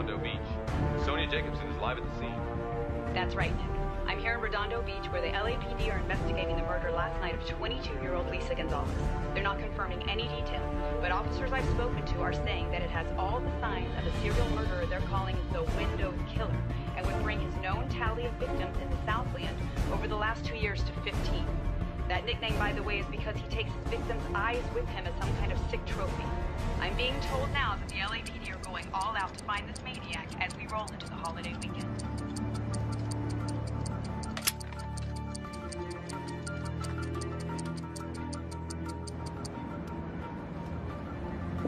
Redondo Beach. Sonia Jacobson is live at the scene. That's right, Nick. I'm here in Redondo Beach where the LAPD are investigating the murder last night of 22-year-old Lisa Gonzalez. They're not confirming any details, but officers I've spoken to are saying that it has all the signs of a serial murderer they're calling the Window Killer and would bring his known tally of victims in the Southland over the last two years to 15. That nickname, by the way, is because he takes his victims' eyes with him as some kind of sick trophy. I'm being told now that the LAPD are going all out to find this maniac as we roll into the holiday weekend.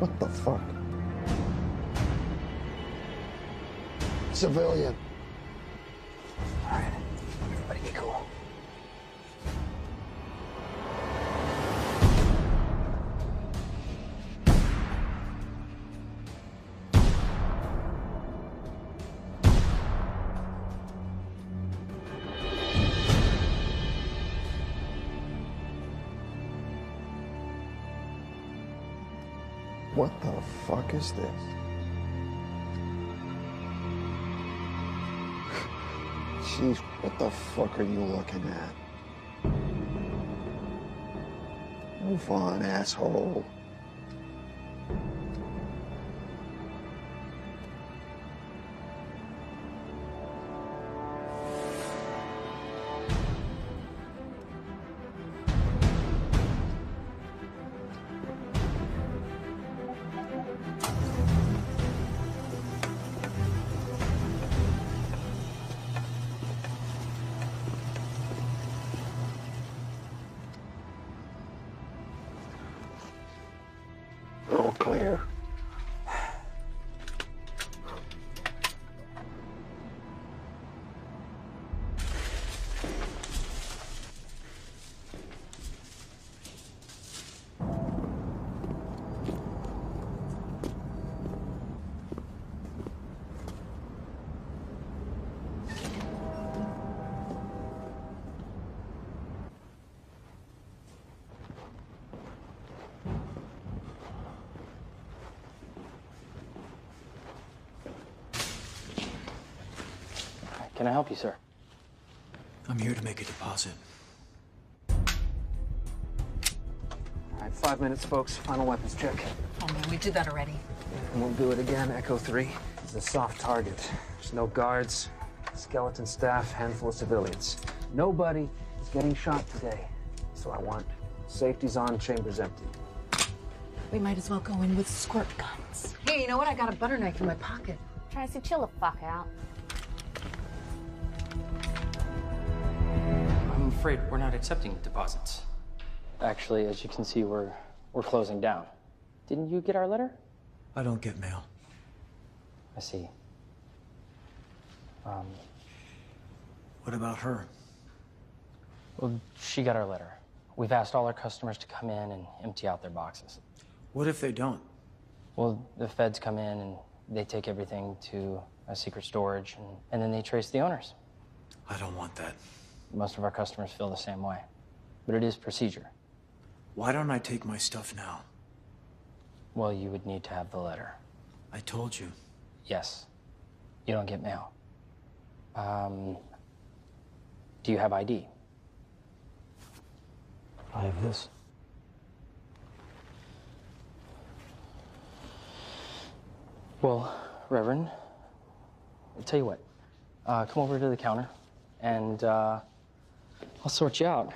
What the fuck? Civilian. All right, everybody be cool. Is this? Jeez, what the fuck are you looking at? Move on, asshole. Can I help you, sir? I'm here to make a deposit. All right, five minutes, folks. Final weapons check. Oh, man, we did that already. And we'll do it again, Echo 3. It's a soft target. There's no guards, skeleton staff, handful of civilians. Nobody is getting shot today. So I want safety's on, chambers empty. We might as well go in with squirt guns. Hey, you know what? I got a butter knife in my pocket. Tracy, chill the fuck out. Afraid we're not accepting deposits. Actually, as you can see, we're we're closing down. Didn't you get our letter? I don't get mail. I see. Um, What about her? well, she got our letter. We've asked all our customers to come in and empty out their boxes. What if they don't? Well, the feds come in and they take everything to a secret storage, and, and then they trace the owners. I don't want that. Most of our customers feel the same way. But it is procedure. Why don't I take my stuff now? Well, you would need to have the letter. I told you. Yes. You don't get mail. Um, do you have ID? I have this. Well, Reverend, I'll tell you what. Uh, come over to the counter, and uh, I'll sort you out.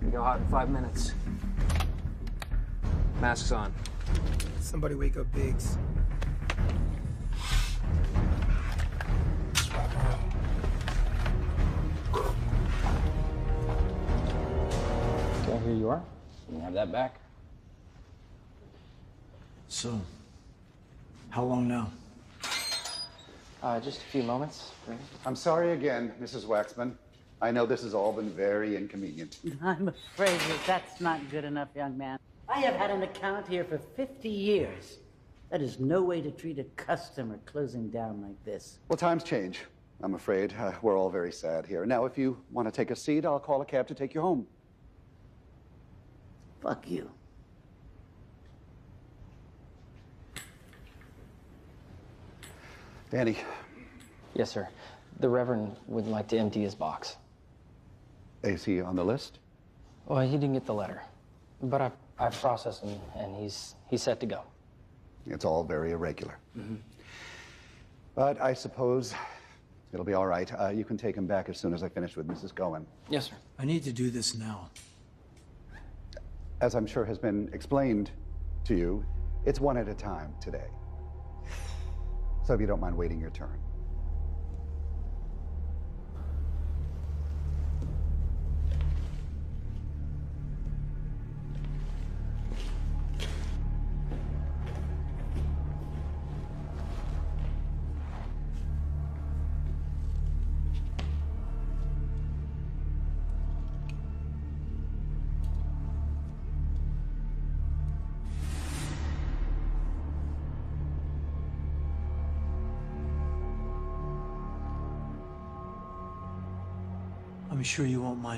We go hot in five minutes. Masks on. Somebody wake up Biggs. Okay, here you are. You can have that back. So, how long now? Uh, just a few moments. Ready? I'm sorry again, Mrs. Waxman. I know this has all been very inconvenient. I'm afraid that that's not good enough, young man. I have had an account here for 50 years. That is no way to treat a customer closing down like this. Well, times change, I'm afraid. Uh, we're all very sad here. Now, if you want to take a seat, I'll call a cab to take you home. Fuck you. Danny. Yes, sir. The Reverend would like to empty his box. Is he on the list? Well, he didn't get the letter, but I I've processed him, and he's he's set to go. It's all very irregular. But I suppose it'll be all right. Uh, you can take him back as soon as I finish with Mrs. Goen. Yes, sir. I need to do this now. As I'm sure has been explained to you, it's one at a time today. So if you don't mind waiting your turn.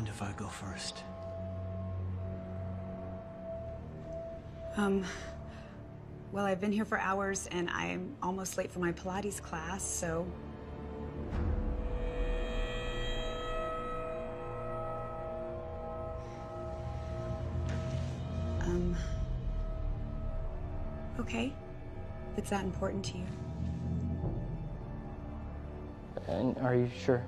Mind if I go first. Um, well, I've been here for hours and I'm almost late for my Pilates class, so. Um. Okay. If it's that important to you. And are you sure?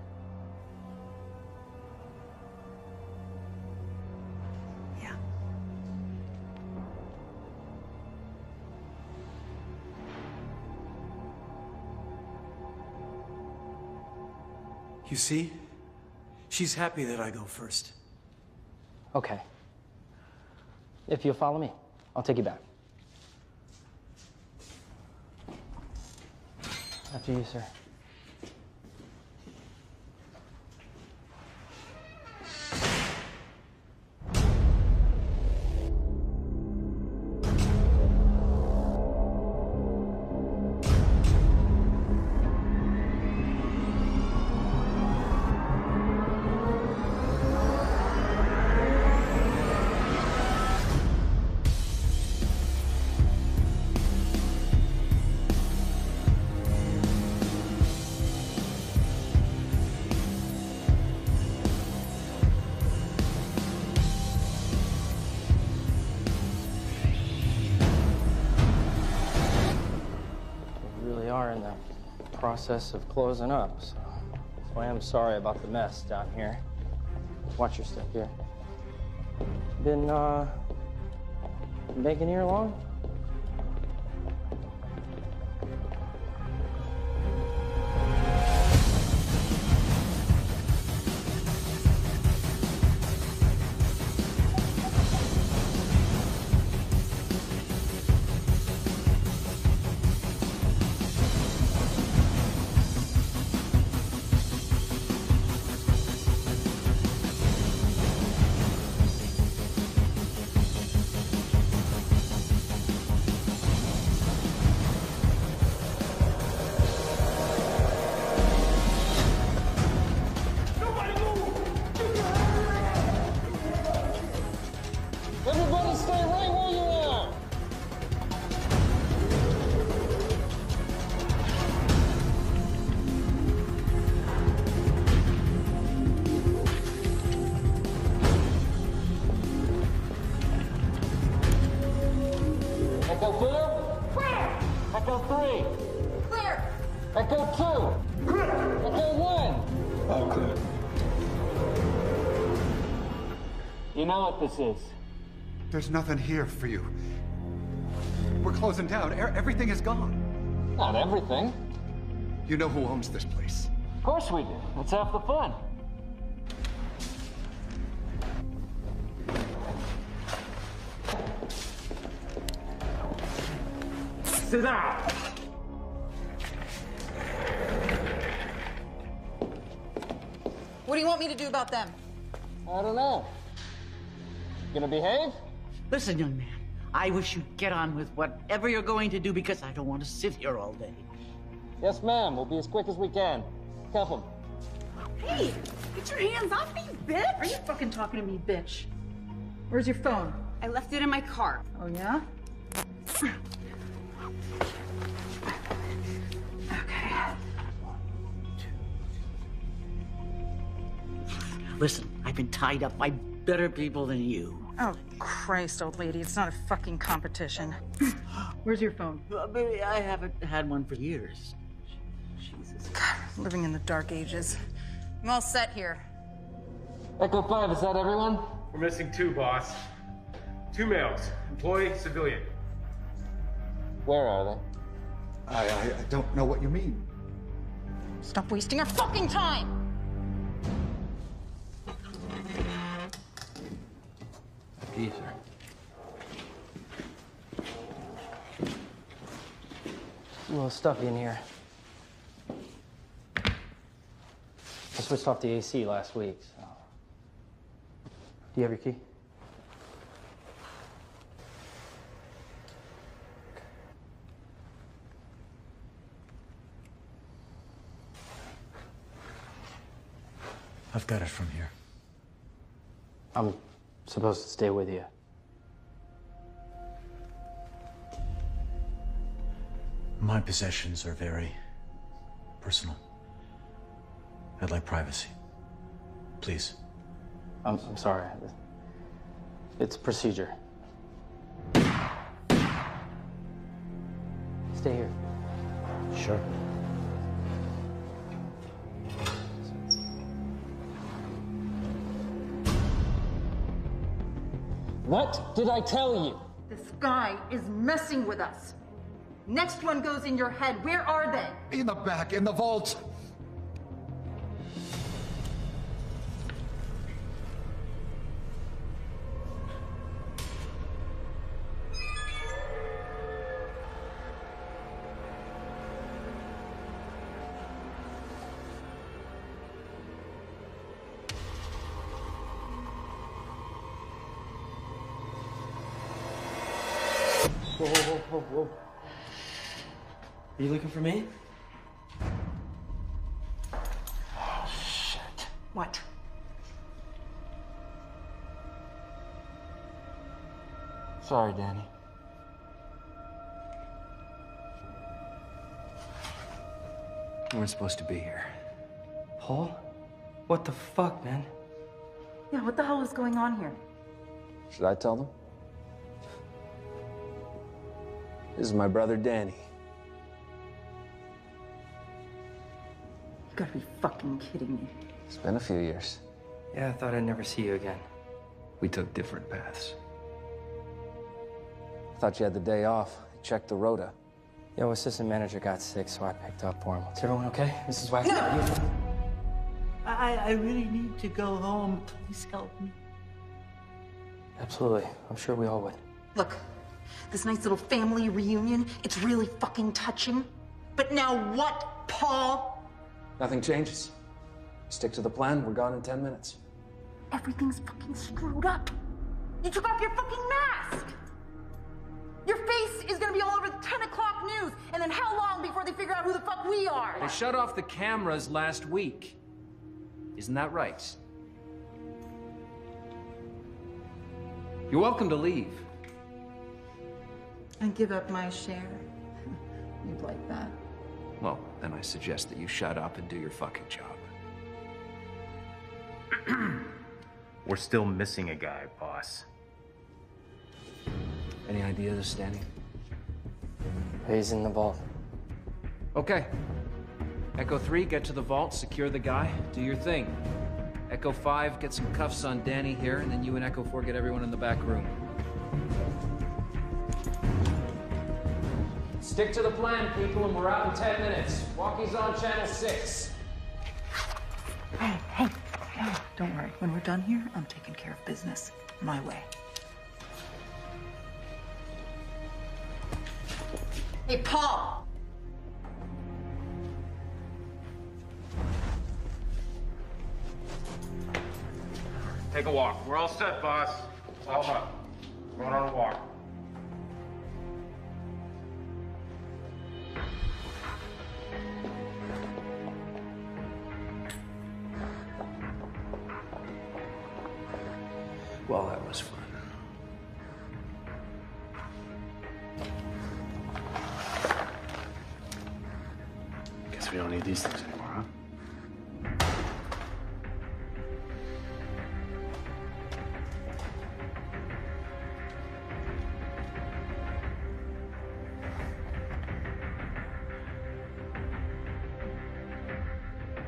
You see? She's happy that I go first. Okay. If you'll follow me, I'll take you back. After you, sir. Process of closing up, so, so I am sorry about the mess down here. Watch your step here. Been, uh, making here long? You know what this is. There's nothing here for you. We're closing down. E- everything is gone. Not everything. You know who owns this place. Of course we do. That's half the fun. Sit down. behave? Listen, young man, I wish you'd get on with whatever you're going to do because I don't want to sit here all day. Yes, ma'am. We'll be as quick as we can. Cuff him. Hey, get your hands off me, bitch! Are you fucking talking to me, bitch? Where's your phone? I left it in my car. Oh, yeah? okay. Listen, I've been tied up by better people than you. Oh, Christ, old lady, it's not a fucking competition. Where's your phone? Uh, baby, I haven't had one for years. Jesus. God, living in the dark ages. I'm all set here. Echo 5, is that everyone? We're missing two, boss. Two males, employee, civilian. Where are they? I, I, I don't know what you mean. Stop wasting our fucking time! Geezer. A little stuffy in here. I switched off the AC last week, so. Do you have your key? I've got it from here. I'm supposed to stay with you. My possessions are very personal. I'd like privacy. Please. I'm, I'm sorry. It's procedure. Stay here. Sure. What did I tell you? This guy is messing with us. Next one goes in your head. Where are they? In the back, in the vault. Are you looking for me? What? Sorry, Danny. We weren't supposed to be here. Paul? What the fuck, man? Yeah, what the hell is going on here? Should I tell them? This is my brother Danny. Gotta be fucking kidding me. It's been a few years. Yeah, I thought I'd never see you again. We took different paths. I thought you had the day off. I Checked the rota. Yo, assistant manager got sick, so I picked up for him. Is everyone okay? Mrs. Wax? I, I really need to go home. Please help me. Absolutely. I'm sure we all would. Look, this nice little family reunion, it's really fucking touching. But now what, Paul? Nothing changes. Stick to the plan. We're gone in 10 minutes. Everything's fucking screwed up. You took off your fucking mask. Your face is gonna be all over the 10 o'clock news. And then how long before they figure out who the fuck we are? They shut off the cameras last week. Isn't that right? You're welcome to leave. And give up my share. You'd like that. Well, then I suggest that you shut up and do your fucking job. We're still missing a guy, boss. Any ideas, Danny? He's in the vault. Okay. Echo 3, get to the vault, secure the guy, do your thing. Echo 5, get some cuffs on Danny here, and then you and Echo 4 get everyone in the back room. Stick to the plan, people, and we're out in 10 minutes. Walkie's on channel 6. Hey, hey, hey, don't worry. When we're done here, I'm taking care of business. My way. Hey, Paul! Take a walk. We're all set, boss. All up. Going on a walk. Well, that was fun. Guess we don't need these things anymore,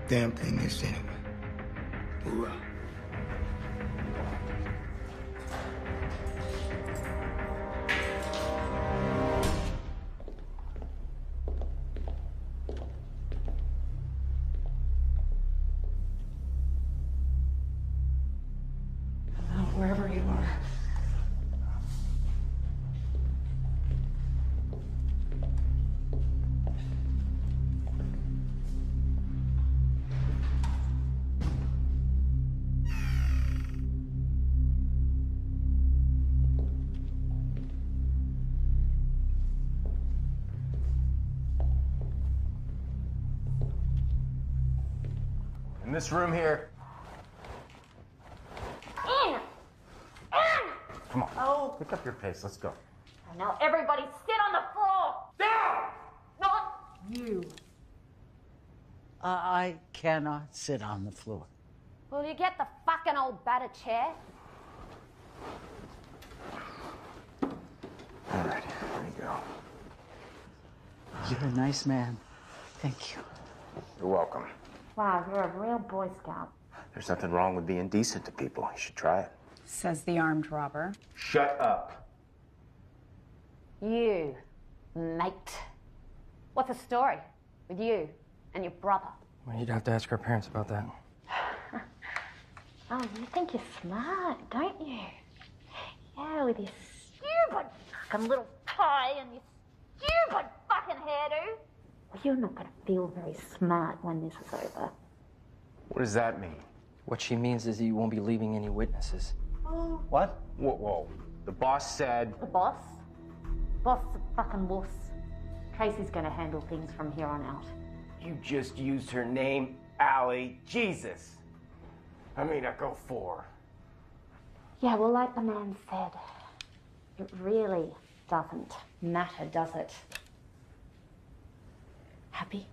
damn thing is anyway. Hoorah. This room here. Come on. Oh. Pick up your pace. Let's go. Now everybody sit on the floor. Down. Not you. I cannot sit on the floor. Will you get the fucking old battered chair? All right, there you go. You're a nice man. Thank you. You're welcome. Wow, you're a real Boy Scout. There's nothing wrong with being decent to people. You should try it. Says the armed robber. Shut up. You, mate. What's the story with you and your brother? Well, you'd have to ask our parents about that. Oh, you think you're smart, don't you? Yeah, with your stupid fucking little tie and your stupid fucking hairdo. Well, you're not gonna feel very smart when this is over. What does that mean? What she means is that you won't be leaving any witnesses. What? Whoa, whoa. The boss said. The boss? Boss is a fucking wuss. Casey's gonna handle things from here on out. You just used her name, Allie. Jesus. I mean, Echo 4. Yeah, well, like the man said, it really doesn't matter, does it? Happy?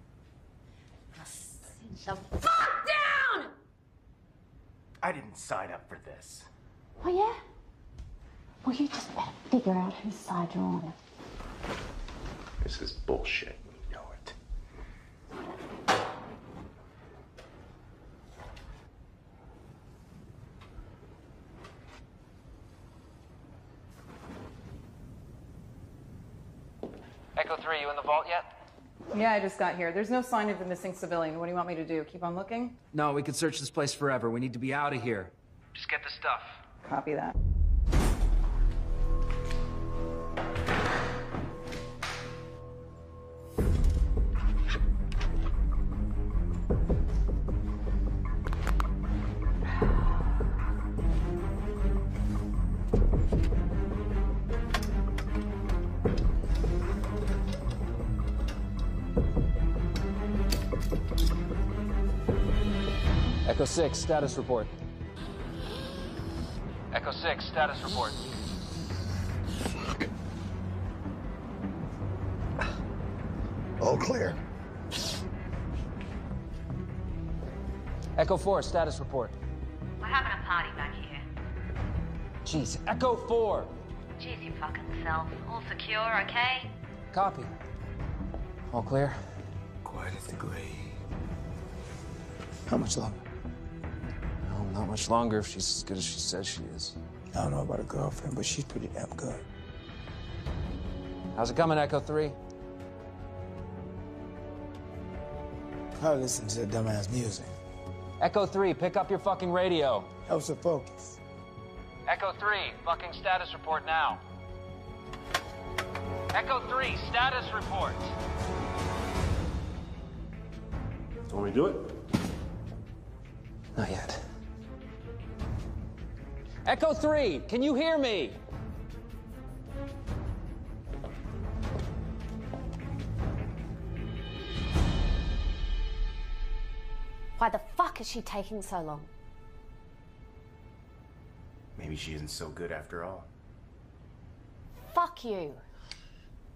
Now sit the fuck down! I didn't sign up for this. Oh, yeah? Well, you just better figure out whose side you're on. This is bullshit. You know it. Echo 3, you in the vault yet? Yeah, I just got here. There's no sign of the missing civilian. What do you want me to do? Keep on looking? No, we could search this place forever. We need to be out of here. Just get the stuff. Copy that. 6, status report. Echo 6, status report. All clear. Echo 4, status report. We're having a party back here. Jeez, Echo 4. Jeez, you fucking self. All secure, okay? Copy. All clear? Quiet as the grave. How much longer? No, not much longer if she's as good as she says she is. I don't know about a girlfriend, but she's pretty damn good. How's it coming, Echo 3? Probably listen to that dumbass music. Echo 3, pick up your fucking radio. Helps her focus. Echo 3, fucking status report now. Echo 3, status report. Want me to do it? Not yet. Echo 3, can you hear me? Why the fuck is she taking so long? Maybe she isn't so good after all. Fuck you.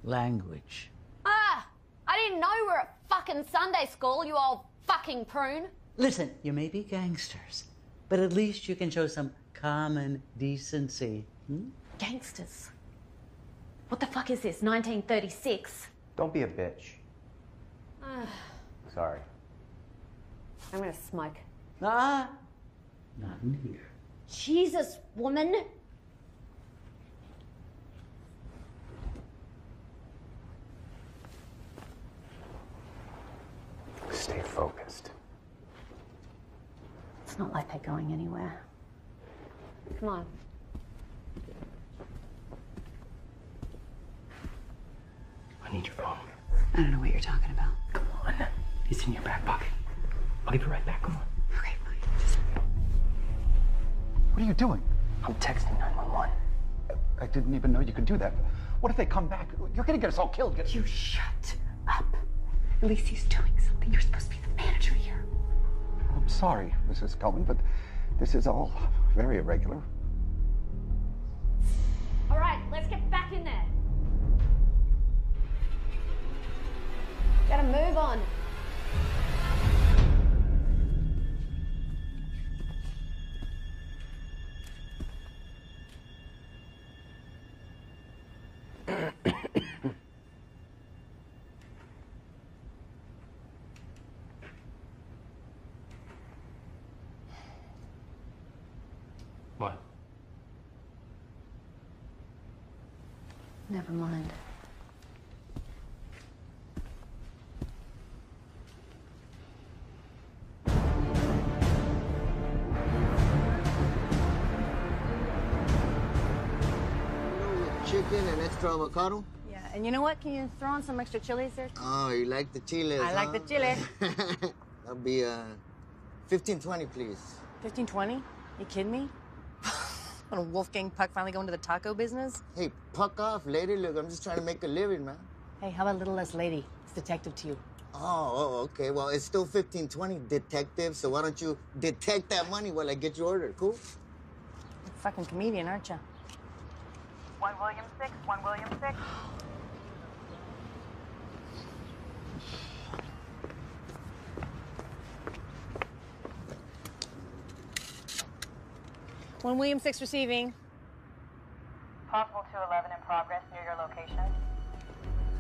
Language. Ah! I didn't know we were at fucking Sunday school, you old fucking prune. Listen, you may be gangsters, but at least you can show some common decency. Hmm? Gangsters. What the fuck is this, 1936? Don't be a bitch. Sorry. I'm gonna smoke. Ah, not in here. Jesus, woman! Stay focused. It's not like they're going anywhere. Come on. I need your phone. I don't know what you're talking about. Come on. It's in your back pocket. I'll give it right back. Come on. Okay, fine. What are you doing? I'm texting 911. I didn't even know you could do that. What if they come back? You're gonna get us all killed. Get... You shut up. At least he's doing something. You're supposed to be the manager here. I'm sorry, Mrs. Coleman, but this is all very irregular. All right, let's get back in there. Gotta move on. Avocado. Yeah, and you know what? Can you throw on some extra chilies there? Oh, you like the chilies, I like the chile. That'll be uh, fifteen twenty, please. 1520? You kidding me? When Wolfgang Puck finally go into the taco business? Hey, puck off, lady. Look, I'm just trying to make a living, man. Hey, how about a little less lady? It's detective to you. Oh, oh, okay. Well, it's still fifteen twenty, detective. So why don't you detect that money while I get your order? Cool. You're a fucking comedian, aren't you? One William six, one William six. One William Six receiving. Possible 211 in progress near your location.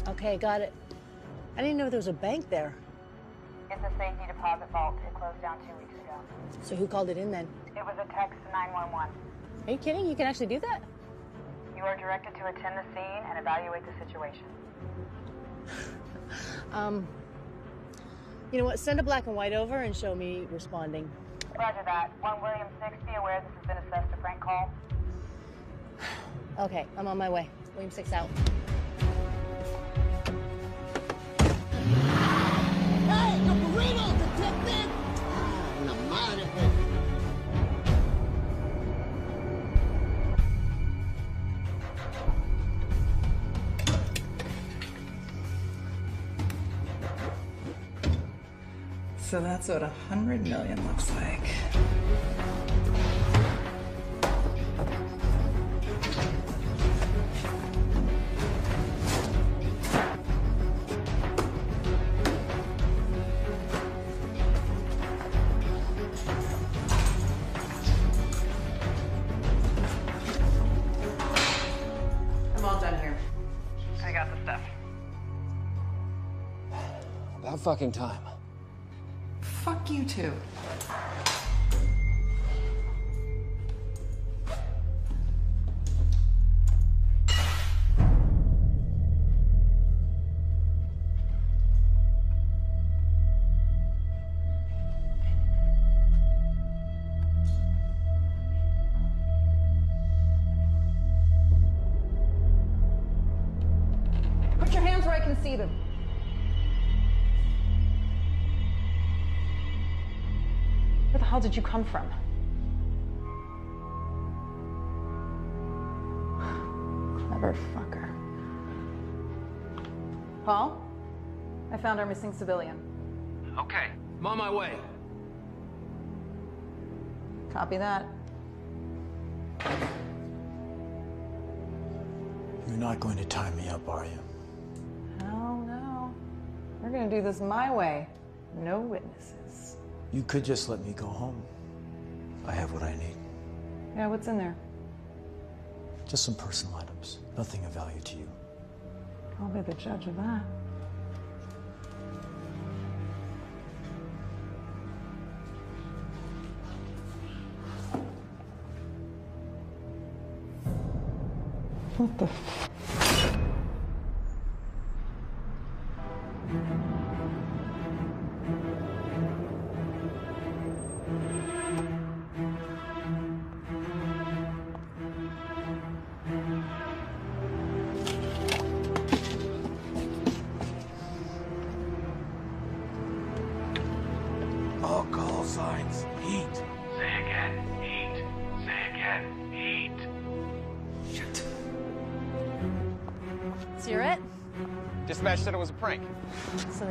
Okay, got it. I didn't know there was a bank there. It's a safety deposit vault. It closed down two weeks ago. So who called it in then? It was a text 911. Are you kidding? You can actually do that? You are directed to attend the scene and evaluate the situation. Um, you know what? Send a black and white over and show me responding. Roger that. One William six, be aware this has been assessed a prank call. Okay, I'm on my way. William Six out. So that's what a hundred million looks like. I'm all done here. I got the stuff. About fucking time. Too. Did you come from? Clever fucker. Paul, I found our missing civilian. Okay, I'm on my way. Copy that. You're not going to tie me up, are you? Oh no. We're gonna do this my way. No witnesses. You could just let me go home. I have what I need. Yeah, what's in there? Just some personal items. Nothing of value to you. I'll be the judge of that. What the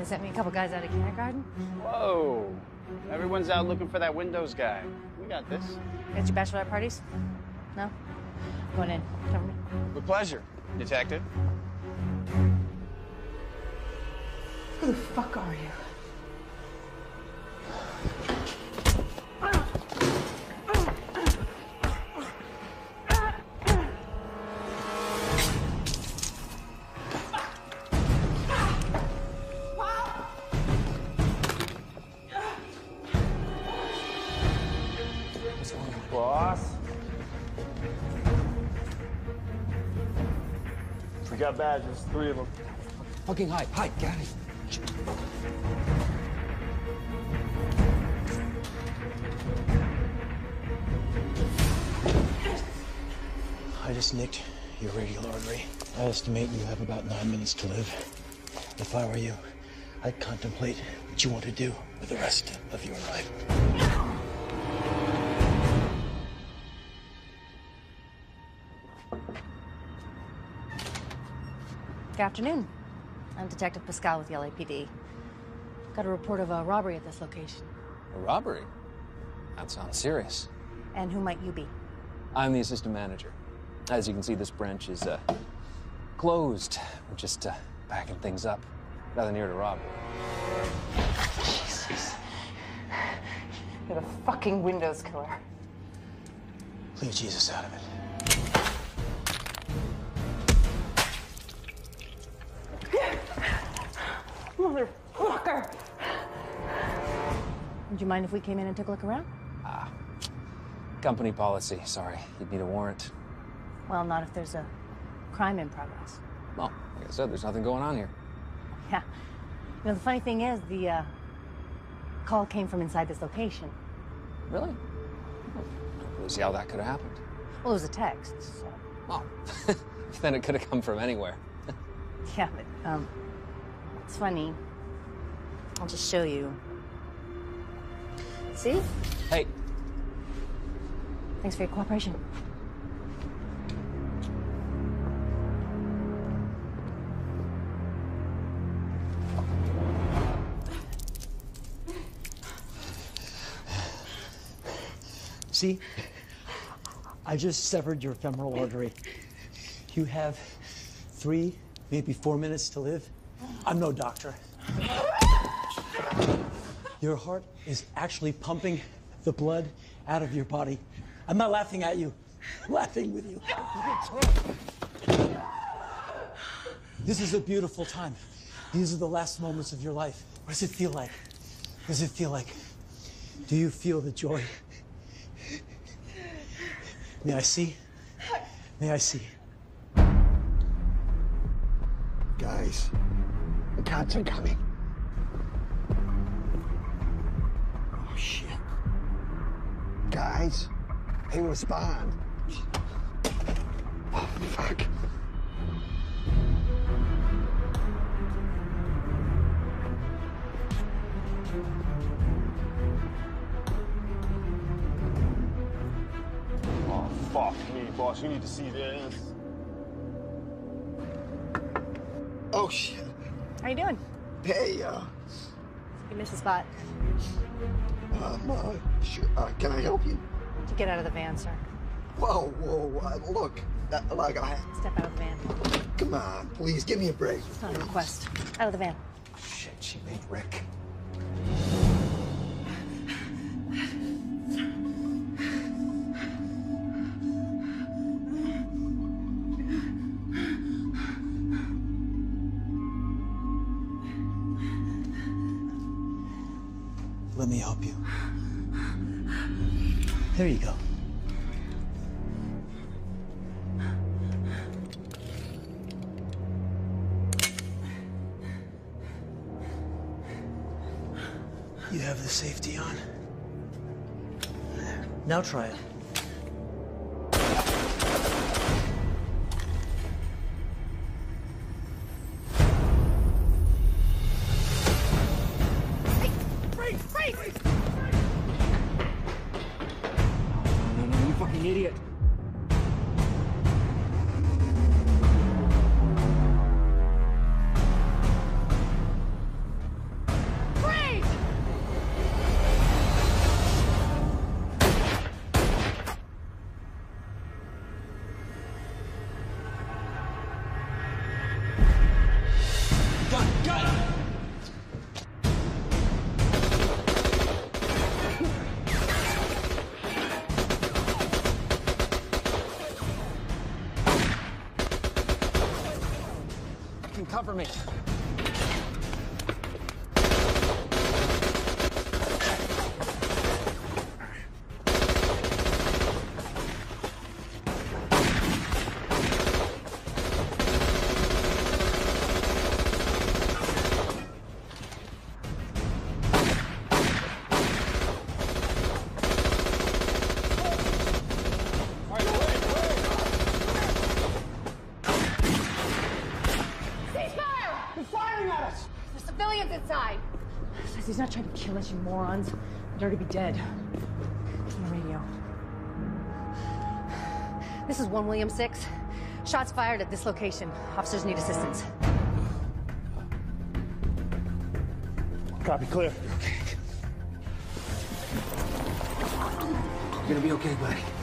they sent me a couple guys out of kindergarten? Whoa. Everyone's out looking for that Windows guy. We got this. Got your bachelorette parties? No? Going in. Cover me. With pleasure, detective. Who the fuck are you? Three of them. Fucking hide, hide, get out of here. I just nicked your radial artery. I estimate you have about nine minutes to live. If I were you, I'd contemplate what you want to do with the rest of your life. Afternoon. I'm Detective Pascal with the LAPD. Got a report of a robbery at this location. A robbery? That sounds serious. And who might you be? I'm the assistant manager. As you can see, this branch is uh, closed. We're just uh, packing things up. Nothing here to rob. Jesus. You're the fucking Windows killer. Leave Jesus out of it. Motherfucker! Would you mind if we came in and took a look around? Ah. Company policy. Sorry, you'd need a warrant. Well, not if there's a crime in progress. Well, like I said, there's nothing going on here. Yeah. You know, the funny thing is, the uh, call came from inside this location. Really? We'll see how that could have happened. Well, it was a text, so. Oh, then it could have come from anywhere. Yeah, but, um, it's funny. I'll just show you. See? Hey. Thanks for your cooperation. See? I just severed your femoral artery. You have three, maybe four minutes to live. I'm no doctor. Your heart is actually pumping the blood out of your body. I'm not laughing at you, I'm laughing with you. This is a beautiful time. These are the last moments of your life. What does it feel like? What does it feel like? Do you feel the joy? May I see? May I see? The cops are coming. Oh, shit. Guys, they respond. Oh, fuck. Oh, fuck me, boss. You need to see this. Oh, shit. How you doing? Hey, uh, You missed a spot. um, uh, sure, uh, can I help you? To get out of the van, sir. Whoa, whoa, uh, look. Uh, like, I, Step out of the van. come on, please, give me a break. It's not a request. Out of the van. Shit, she made Rick. There you go. You have the safety on. Now try it. He's not trying to kill us, you morons. You'd already be dead. On the radio. This is 1 William 6. Shots fired at this location. Officers need assistance. Copy, clear. You're gonna be okay, buddy.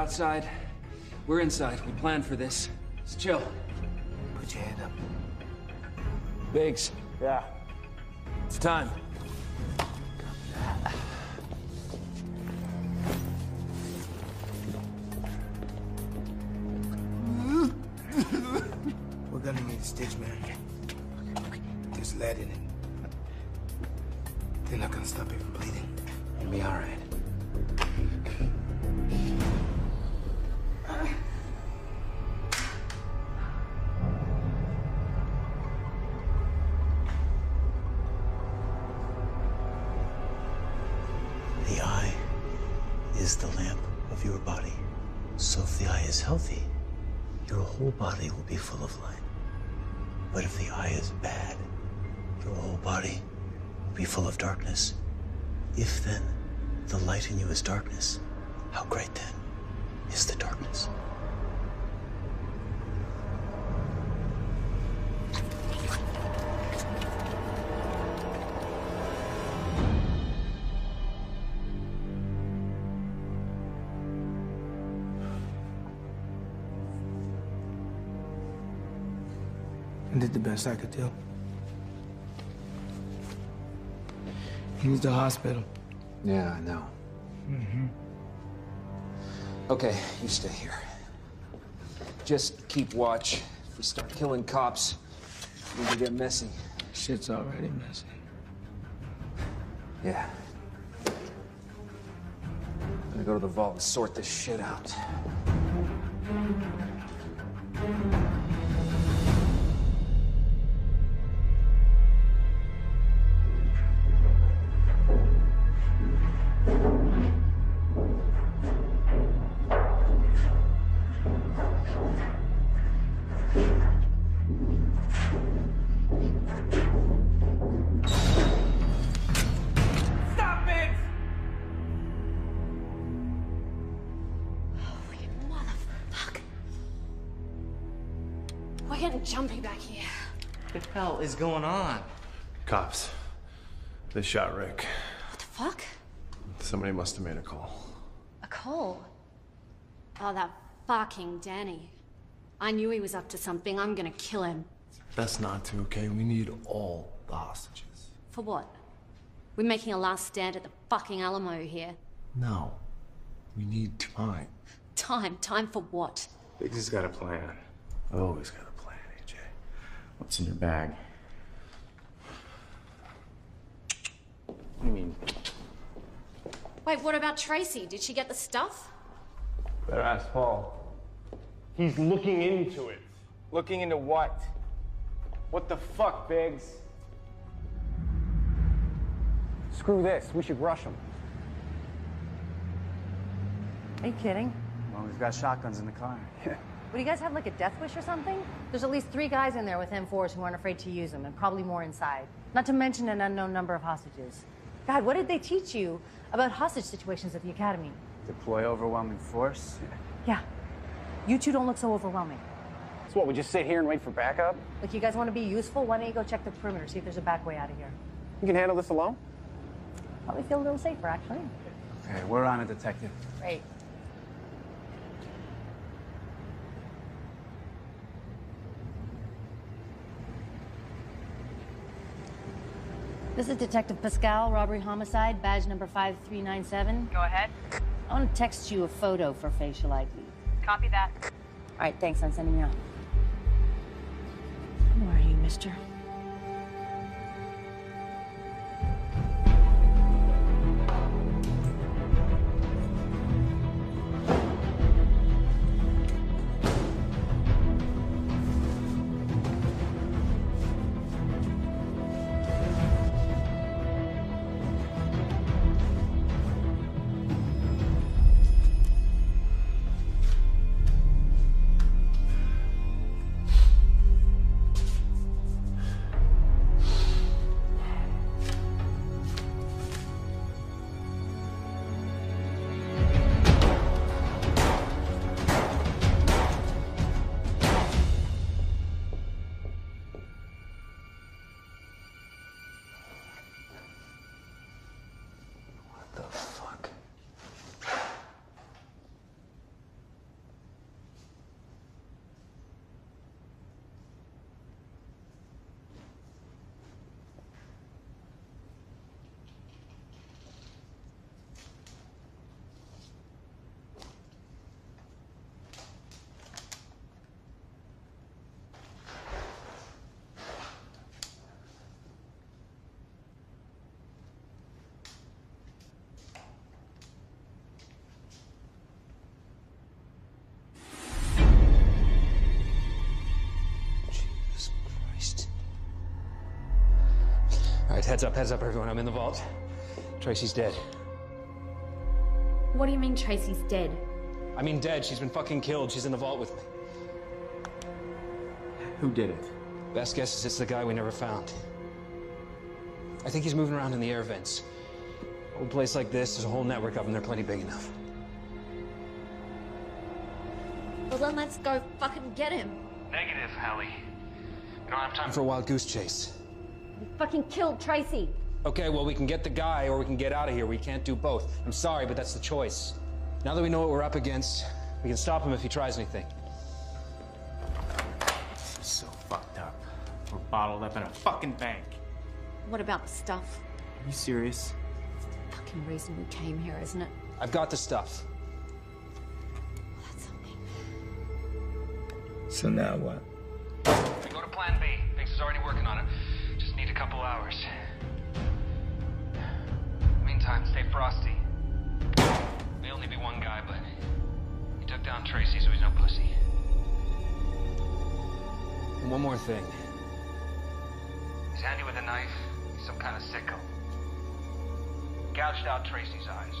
Outside. We're inside. We planned for this. It's chill. put your hand up. Biggs. Yeah. It's time. We're gonna need a stitch, man. There's lead in it. They're not gonna stop it from bleeding. You'll be all be full of darkness. If then the light in you is darkness, how great then is the darkness? I did the best I could do. He needs the hospital. Yeah, I know. Mm-hmm. Okay, you stay here. Just keep watch. If we start killing cops, we can get messy. Shit's already messy. Yeah. I'm gonna go to the vault and sort this shit out. Going on? Cops. They shot Rick. What the fuck? Somebody must have made a call. A call? Oh, that fucking Danny. I knew he was up to something. I'm gonna kill him. Best not to, okay? We need all the hostages. For what? We're making a last stand at the fucking Alamo here. No. We need time. Time? Time for what? Biggs has got a plan. I've always got a plan, AJ. What's in your bag? What do you mean? Wait, what about Tracy? Did she get the stuff? Better ask Paul. He's looking into it. Looking into what? What the fuck, Biggs? Screw this. We should rush him. Are you kidding? Well, we've got shotguns in the car. What, do you guys have like a death wish or something? There's at least three guys in there with M4s who aren't afraid to use them, and probably more inside. Not to mention an unknown number of hostages. God, what did they teach you about hostage situations at the academy? Deploy overwhelming force. Yeah. You two don't look so overwhelming. So what, we just sit here and wait for backup? Look, you guys want to be useful? Why don't you go check the perimeter, see if there's a back way out of here? You can handle this alone? Probably feel a little safer, actually. Okay, we're on it, detective. Great. This is Detective Pascal, robbery homicide, badge number 5397. Go ahead. I want to text you a photo for facial ID. Copy that. All right, thanks. I'm sending you out. Who are you, mister? Heads up, heads up, everyone. I'm in the vault. Tracy's dead. What do you mean Tracy's dead? I mean, dead. She's been fucking killed. She's in the vault with me. Who did it? Best guess is it's the guy we never found. I think he's moving around in the air vents. A place like this, there's a whole network of them. They're plenty big enough. Well, then let's go fucking get him. Negative, Allie. We don't have time Time for a wild goose chase. We fucking killed Tracy. Okay, well, we can get the guy or we can get out of here. We can't do both. I'm sorry, but that's the choice. Now that we know what we're up against, we can stop him if he tries anything. This is so fucked up. We're bottled up in a fucking bank. What about the stuff? Are you serious? It's The fucking reason we came here, isn't it? I've got the stuff. Well, that's something. So now what? Thing. He's handy with a knife. He's some kind of sicko. Gouged out Tracy's eyes.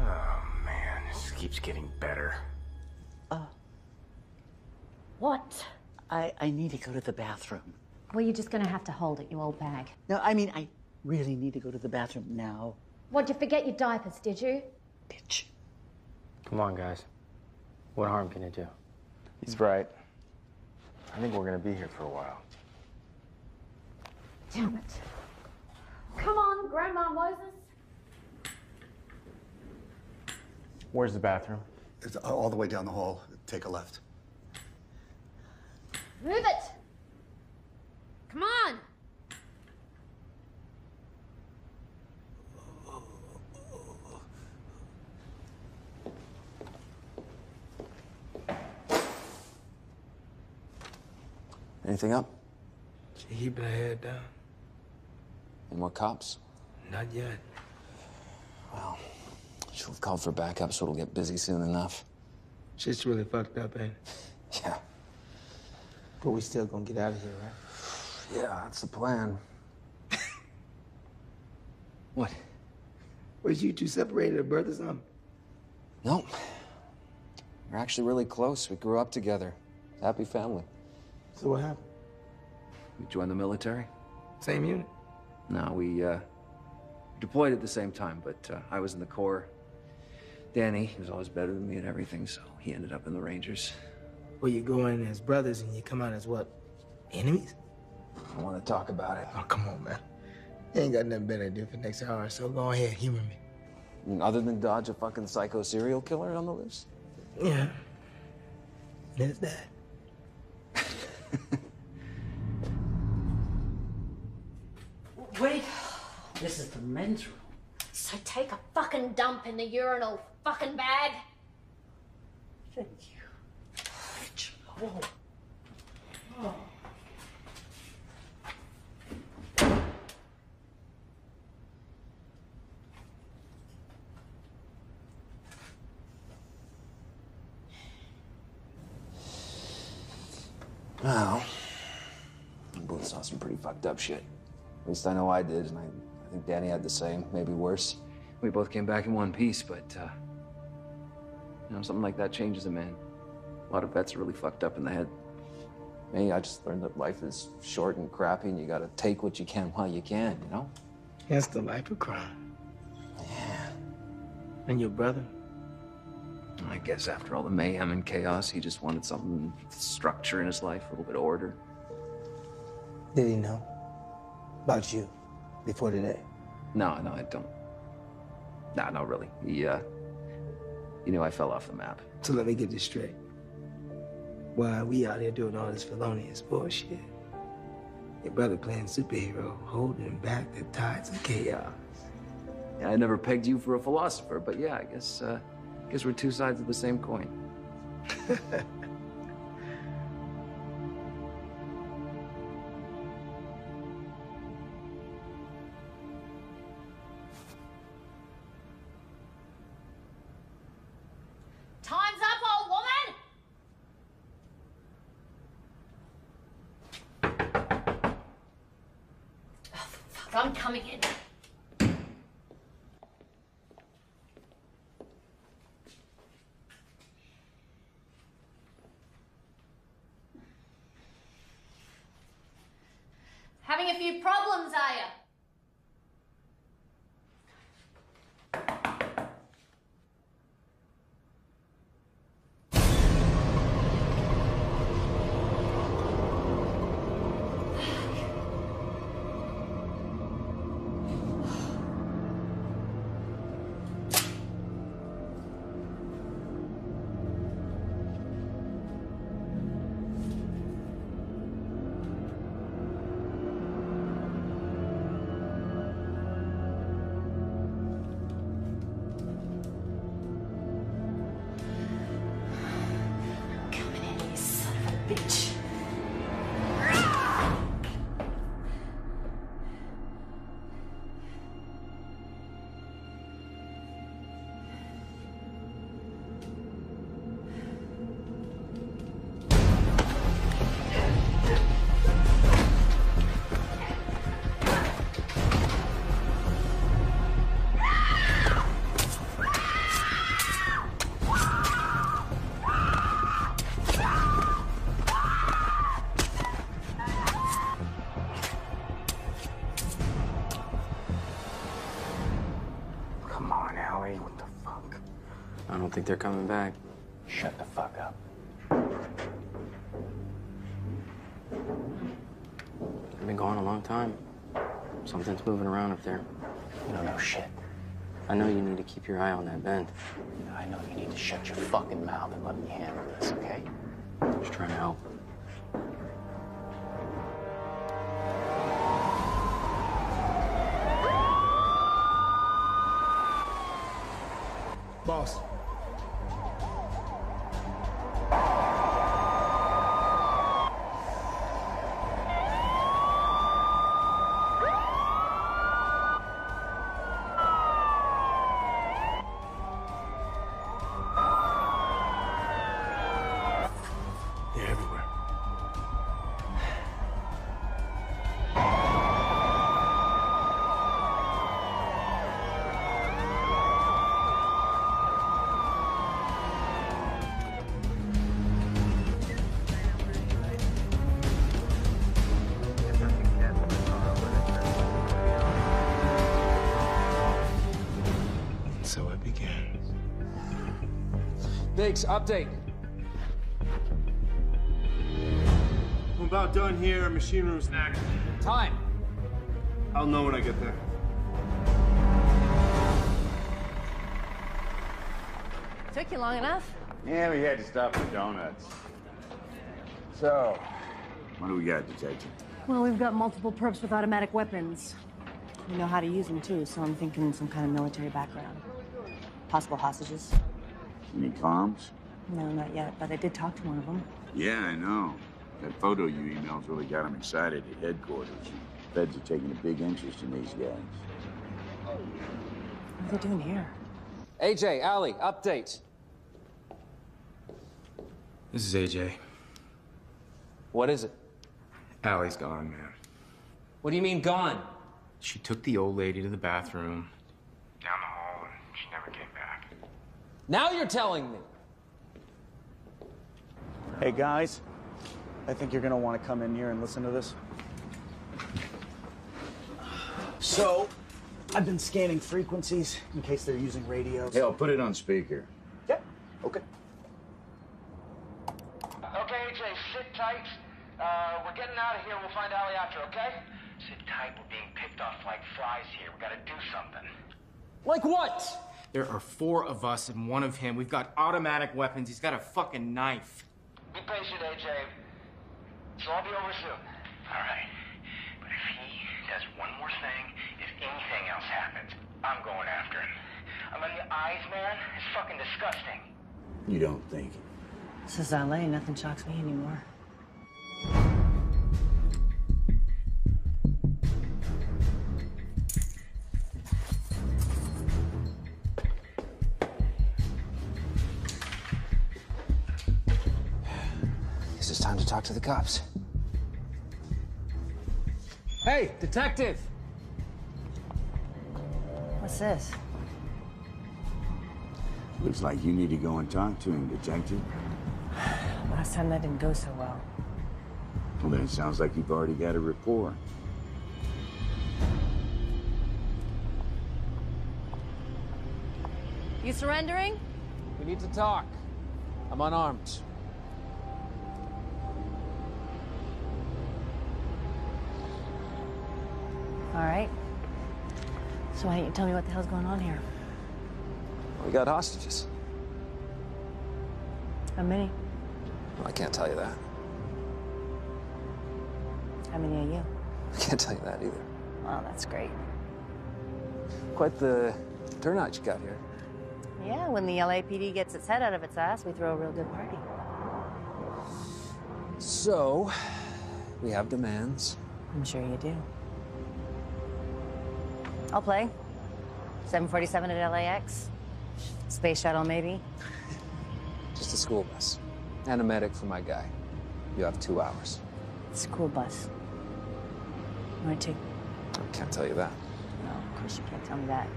Oh man, this keeps getting better. Uh, what? I, I need to go to the bathroom. Well, you're just gonna have to hold it, you old bag. No, I mean, I really need to go to the bathroom now. What'd you forget your diapers, did you? Bitch. Come on, guys. What harm can it do? He's right. I think we're gonna be here for a while. Damn it. Come on, Grandma Moses. Where's the bathroom? It's all the way down the hall. Take a left. Move it! Come on! Anything up? Keeping her head down. Any more cops? Not yet. Well, should have called for backup so it'll get busy soon enough. She's really fucked up, ain't it? Yeah. But we still gonna get out of here, right? Yeah, that's the plan. what? Was you two separated at birth or something? Nope. We're actually really close. We grew up together. Happy family. So what happened? We joined the military? Same unit? No, we uh, deployed at the same time, but uh, I was in the Corps. Danny, he was always better than me at everything, so he ended up in the Rangers. Well, you go in as brothers and you come out as what? Enemies? I don't want to talk about it. Oh, come on, man. You ain't got nothing better to do for the next hour, so go ahead, humor me. I mean, mm, Other than dodge a fucking psycho serial killer on the loose? Yeah. There's that. Wait. This is the men's room. So take a fucking dump in the urinal fucking bag. Thank you. Oh. Oh. Well, we both saw some pretty fucked up shit. At least I know I did, and I, I think Danny had the same, maybe worse. We both came back in one piece, but, uh, you know, something like that changes a man. A lot of vets are really fucked up in the head. Me, I just learned that life is short and crappy, and you gotta take what you can while you can, you know? That's the life of crime. Yeah. And your brother? I guess after all the mayhem and chaos, he just wanted something structure in his life, a little bit of order. Did he know about you before today? No, no, I don't. No, no, really. He, uh, he knew I fell off the map. So let me get this straight. While we out here doing all this felonious bullshit, your brother playing superhero, holding back the tides of chaos. Yeah, I never pegged you for a philosopher, but yeah, I guess, uh, I guess we're two sides of the same coin. they're coming back. Shut the fuck up. I've been gone a long time. Something's moving around up there. You don't know shit. I know you need to keep your eye on that bend. I know you need to shut your fucking mouth and let me handle this, okay? I'm Just trying to help. Boss. Biggs, update. I'm about done here. Machine room's next. Time. I'll know when I get there. Took you long enough? Yeah, we had to stop for donuts. So, what do we got, detective? Well, we've got multiple perps with automatic weapons. We know how to use them too, so I'm thinking some kind of military background. Possible hostages. Any comms? No, not yet, but I did talk to one of them. Yeah, I know. That photo you emailed really got him excited at headquarters. Feds are taking a big interest in these guys. What are they doing here? AJ, Allie, update. This is AJ. What is it? Allie's gone, man. What do you mean gone? She took the old lady to the bathroom, down the hall, and she never came back. Now you're telling me. Hey, guys. I think you're gonna want to come in here and listen to this. So, I've been scanning frequencies in case they're using radios. Hey, I'll put it on speaker. Yeah, okay. Okay, AJ, sit tight. Uh, we're getting out of here. We'll find Allie after, okay? Sit tight. We're being picked off like flies here. We gotta do something. Like what? There are four of us and one of him. We've got automatic weapons. He's got a fucking knife. Be patient, AJ. So I'll be over soon. All right. But if he does one more thing, if anything else happens, I'm going after him. I'm mean, the eyes, man, it's fucking disgusting. You don't think. This is LA. Nothing shocks me anymore. Talk to the cops. Hey, detective! What's this? Looks like you need to go and talk to him, detective. Last time that didn't go so well. Well, then it sounds like you've already got a rapport. You surrendering? We need to talk. I'm unarmed. So why don't you tell me what the hell's going on here? We got hostages. How many? Well, I can't tell you that. How many are you? I can't tell you that either. Oh, that's great. Quite the turnout you got here. Yeah, when the LAPD gets its head out of its ass, we throw a real good party. So, we have demands. I'm sure you do. I'll play. 747 at LAX. Space shuttle, maybe. Just a school bus. And a medic for my guy. You have two hours. School bus. Where to? I can't tell you that. No, of course you can't tell me that.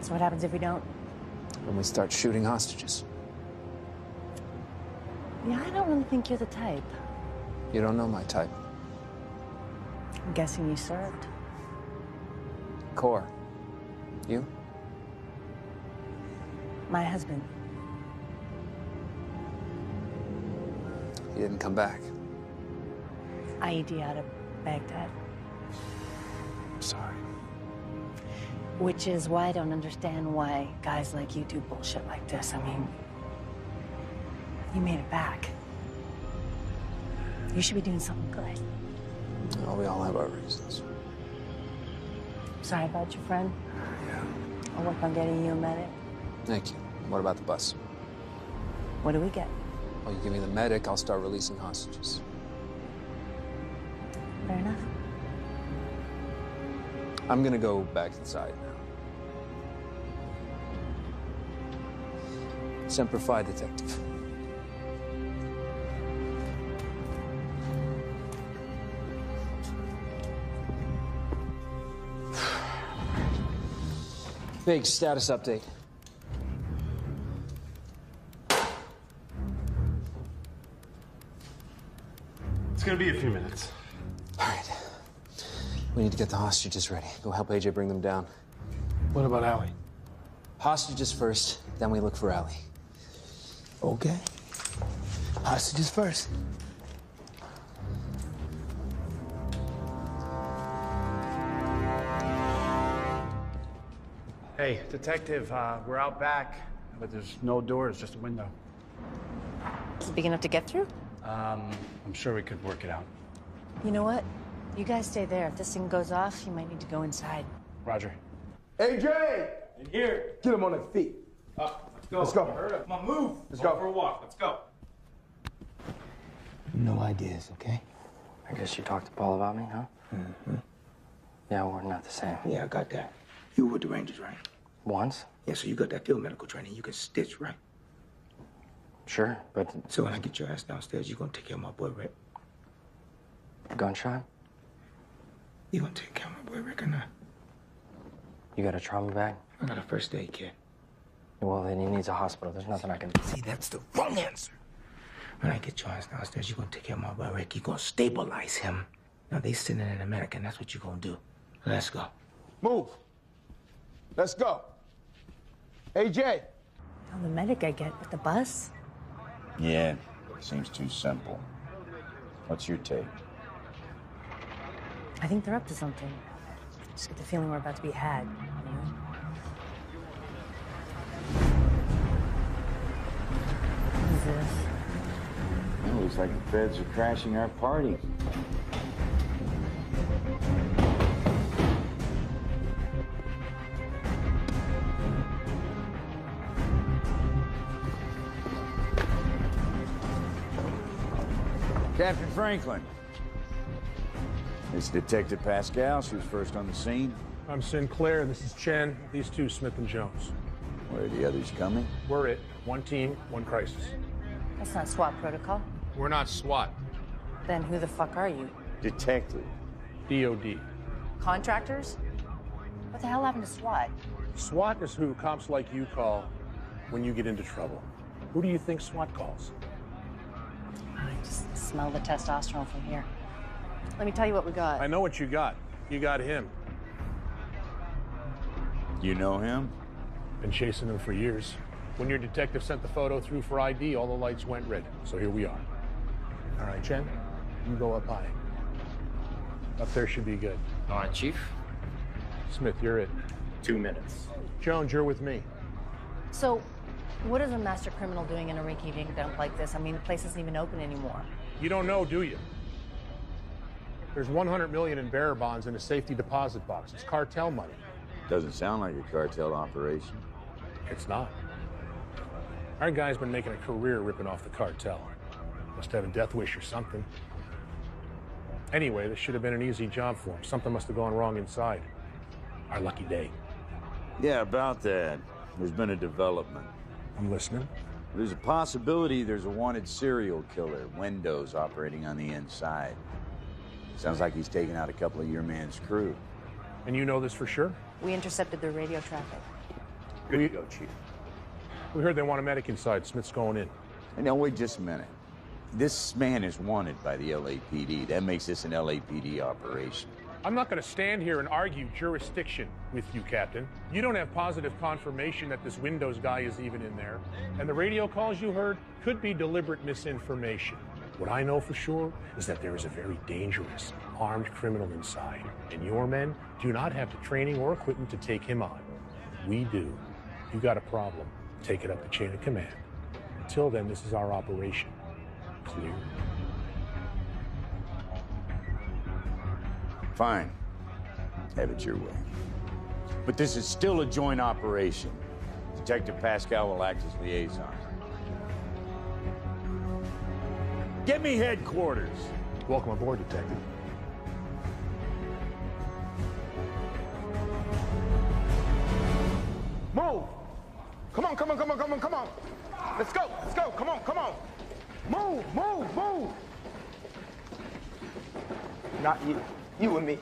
So what happens if we don't? When we start shooting hostages. Yeah, I don't really think you're the type. You don't know my type. I'm guessing you served. Corps. You? My husband. He didn't come back. IED out of Baghdad. I'm Sorry. Which is why I don't understand why guys like you do bullshit like this. I mean, you made it back. You should be doing something good. Well, we all have our reasons. Sorry about your friend. Yeah. I'll work on getting you a medic. Thank you. What about the bus? What do we get? Well, you give me the medic, I'll start releasing hostages. Fair enough. I'm gonna go back inside now. Semper Fi, detective. Biggs status update. It's gonna be a few minutes. All right. We need to get the hostages ready. Go help AJ bring them down. What about Allie? Hostages first, then we look for Allie. Okay. Hostages first. Hey, detective, uh, we're out back, but there's no doors, just a window. Is it big enough to get through? Um, I'm sure we could work it out. You know what? You guys stay there. If this thing goes off, you might need to go inside. Roger. AJ! In here. Get him on his feet. Uh, let's go. Let's go. Hurry up. Come on, move. Let's Go go. for a walk. Let's go. No ideas, okay? I guess you talked to Paul about me, huh? Mm-hmm. Yeah, we're not the same. Yeah, I got that. You were with the Rangers, right? Once? Yeah, so you got that field medical training. You can stitch, right? Sure, but So when I get your ass downstairs, you're gonna take care of my boy Rick. gunshot? You gonna take care of my boy Rick or not? You got a trauma bag? I got a first aid kit. Well, then he needs a hospital. There's nothing I can do. See, that's the wrong answer. When I get your ass downstairs, you're gonna take care of my boy Rick. You're gonna stabilize him. Now they sitting in America, and that's what you're gonna do. Let's go. Move. Let's go. AJ. Oh, the medic I get with the bus? Yeah, seems too simple. What's your take? I think they're up to something. Just get the feeling we're about to be had. You know? What is this? It looks like the feds are crashing our party. Captain Franklin. It's Detective Pascal. She was first on the scene. I'm Sinclair. This is Chen. These two, Smith and Jones. Where are the others coming? We're it. One team, one crisis. That's not SWAT protocol. We're not SWAT. Then who the fuck are you? Detective. DOD. Contractors? What the hell happened to SWAT? SWAT is who cops like you call when you get into trouble. Who do you think SWAT calls? I just smell the testosterone from here. Let me tell you what we got. I know what you got. You got him. You know him? Been chasing him for years. When your detective sent the photo through for ID, all the lights went red. So here we are. All right, Chen, you go up high. Up there should be good. All right, Chief. Smith, you're it. Two minutes. Jones, you're with me. So, what is a master criminal doing in a rinky-dink dump like this? I mean, the place isn't even open anymore. You don't know, do you? There's 100 million in bearer bonds in a safety deposit box. It's cartel money. Doesn't sound like a cartel operation. It's not. Our guy's been making a career ripping off the cartel. Must have a death wish or something. Anyway, this should have been an easy job for him. Something must have gone wrong inside. Our lucky day. Yeah, about that. There's been a development. I'm listening. There's a possibility there's a wanted serial killer, Windows, operating on the inside. Sounds like he's taken out a couple of your man's crew. And you know this for sure? We intercepted their radio traffic. Good to go, Chief. We heard they want a medic inside. Smith's going in. Hey, now, wait just a minute. This man is wanted by the LAPD. That makes this an LAPD operation. I'm not going to stand here and argue jurisdiction with you, Captain. You don't have positive confirmation that this Windows guy is even in there. And the radio calls you heard could be deliberate misinformation. What I know for sure is that there is a very dangerous, armed criminal inside, and your men do not have the training or equipment to take him on. We do. You got a problem, take it up the chain of command. Until then, this is our operation. Clear? Fine. Have it your way. But this is still a joint operation. Detective Pascal will act as liaison. Get me headquarters. Welcome aboard, Detective. Move! Come on, come on, come on, come on, come on. Let's go, let's go, come on, come on. Move, move, move. Not you. You and me.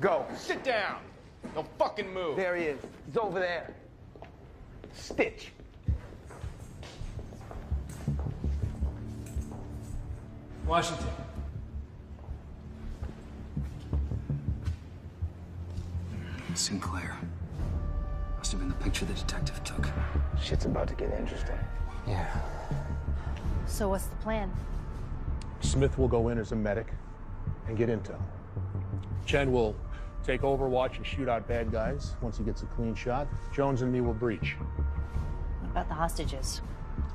Go. Sit down. Don't fucking move. There he is. He's over there. Stitch. Washington. Sinclair. Must have been the picture the detective took. Shit's about to get interesting. Yeah. So what's the plan? Smith will go in as a medic and get intel. Chen will take Overwatch and shoot out bad guys once he gets a clean shot. Jones and me will breach. What about the hostages?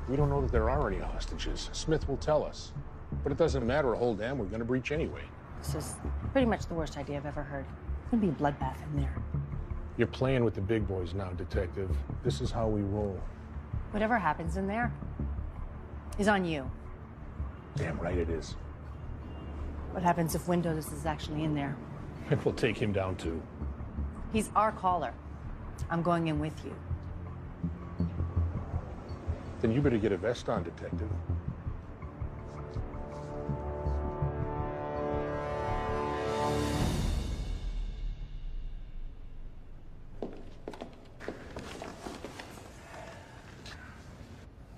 We don't know that there are any hostages. Smith will tell us. But it doesn't matter a whole damn, we're gonna breach anyway. This is pretty much the worst idea I've ever heard. It's gonna be a bloodbath in there. You're playing with the big boys now, Detective. This is how we roll. Whatever happens in there is on you. Damn right it is. What happens if Windows is actually in there? And we'll take him down too. He's our caller. I'm going in with you. Then you better get a vest on, Detective.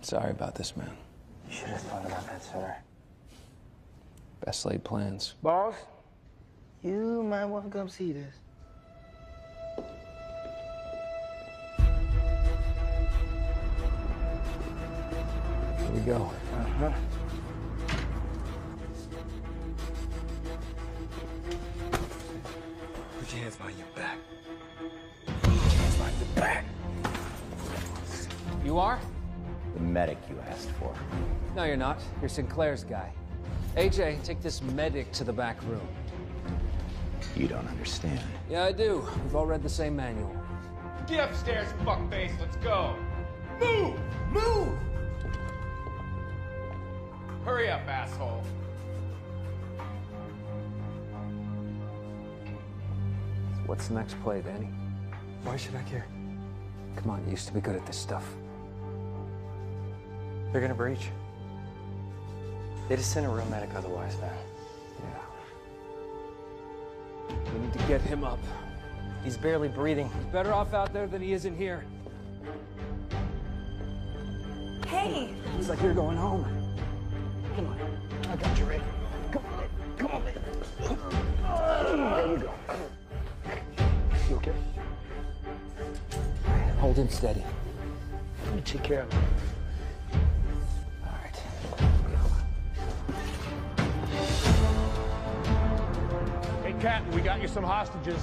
Sorry about this, man. You should have thought about that, sir. Best laid plans. Boss, you might want to come see this. Here we go. Uh-huh. Put your hands behind your back. Put your hands behind your back. You are? The medic you asked for. No, you're not. You're Sinclair's guy. AJ, take this medic to the back room. You don't understand. Yeah, I do. We've all read the same manual. Get upstairs, fuckface. Let's go. Move! Move! Hurry up, asshole. What's the next play, Danny? Why should I care? Come on, you used to be good at this stuff. They're gonna breach. They just sent a real medic otherwise, man. We need to get him up. He's barely breathing. He's better off out there than he is in here. Hey! It's like you're going home. Come on. I got you, Rick. Come on, Rick. Come on, Rick. There you go. You okay? Hold him steady. Let me take care of him. Got you some hostages.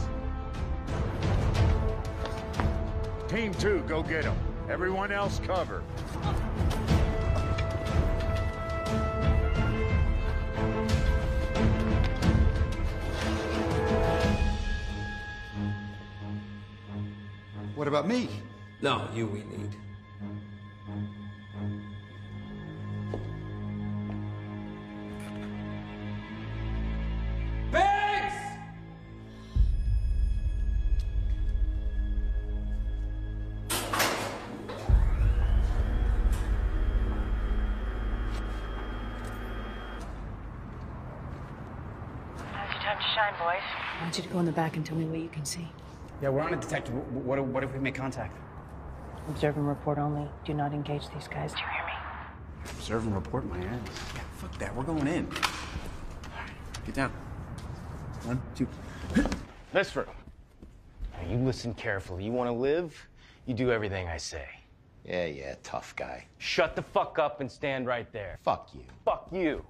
Team two, go get them. Everyone else cover. What about me? No, you we need. Want you to go in the back and tell me what you can see. Yeah, we're on it, Detective. Wh- What, what if we make contact? Observe and report only. Do not engage these guys. Do you hear me? Observe and report my ass. Yeah, fuck that. We're going in. All right, Get down. One, two. This room. Now, you listen carefully. You want to live? You do everything I say. Yeah, yeah, tough guy. Shut the fuck up and stand right there. Fuck you. Fuck you.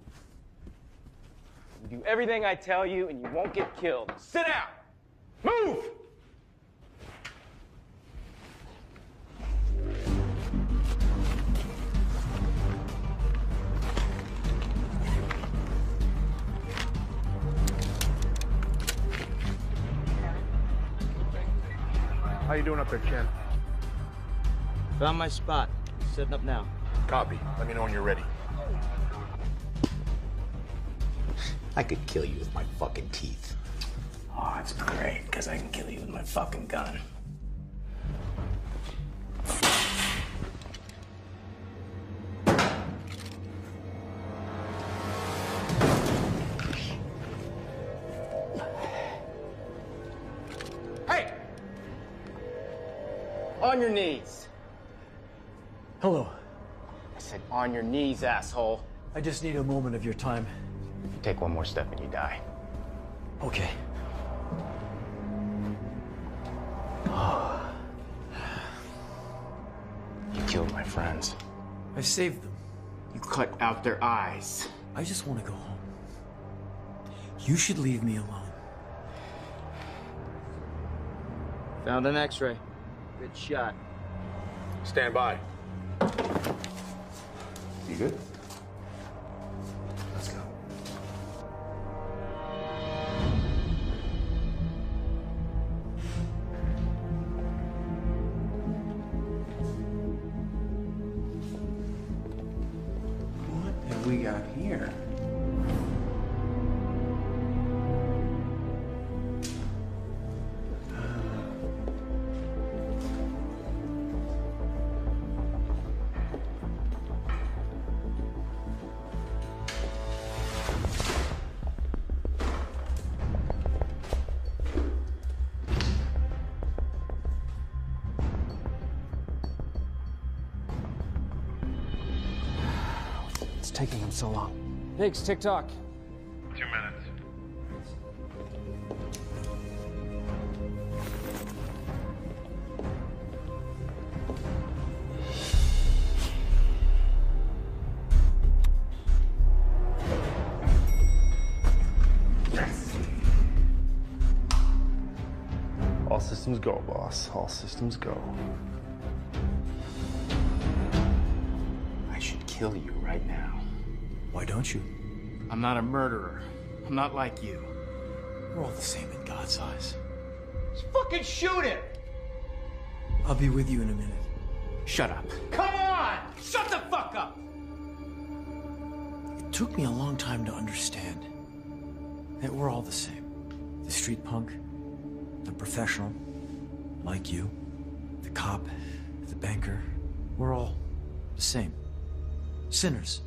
You do everything I tell you, and you won't get killed. Sit down! Move! How you doing up there, Chen? Found my spot. Setting up now. Copy. Let me know when you're ready. I could kill you with my fucking teeth. Oh, that's great, because I can kill you with my fucking gun. Hey! On your knees. Hello. I said on your knees, asshole. I just need a moment of your time. You take one more step and you die. Okay. You killed my friends. I saved them. You cut out their eyes. I just want to go home. You should leave me alone. Found an x-ray. Good shot. Stand by. You good? So long. Biggs, tick-tock. Two minutes. All systems go, boss. All systems go. I should kill you right now. Why don't you? I'm not a murderer. I'm not like you. We're all the same in God's eyes. Just fucking shoot him! I'll be with you in a minute. Shut up. Come on! Shut the fuck up! It took me a long time to understand that we're all the same. The street punk, the professional, like you, the cop, the banker. We're all the same. Sinners.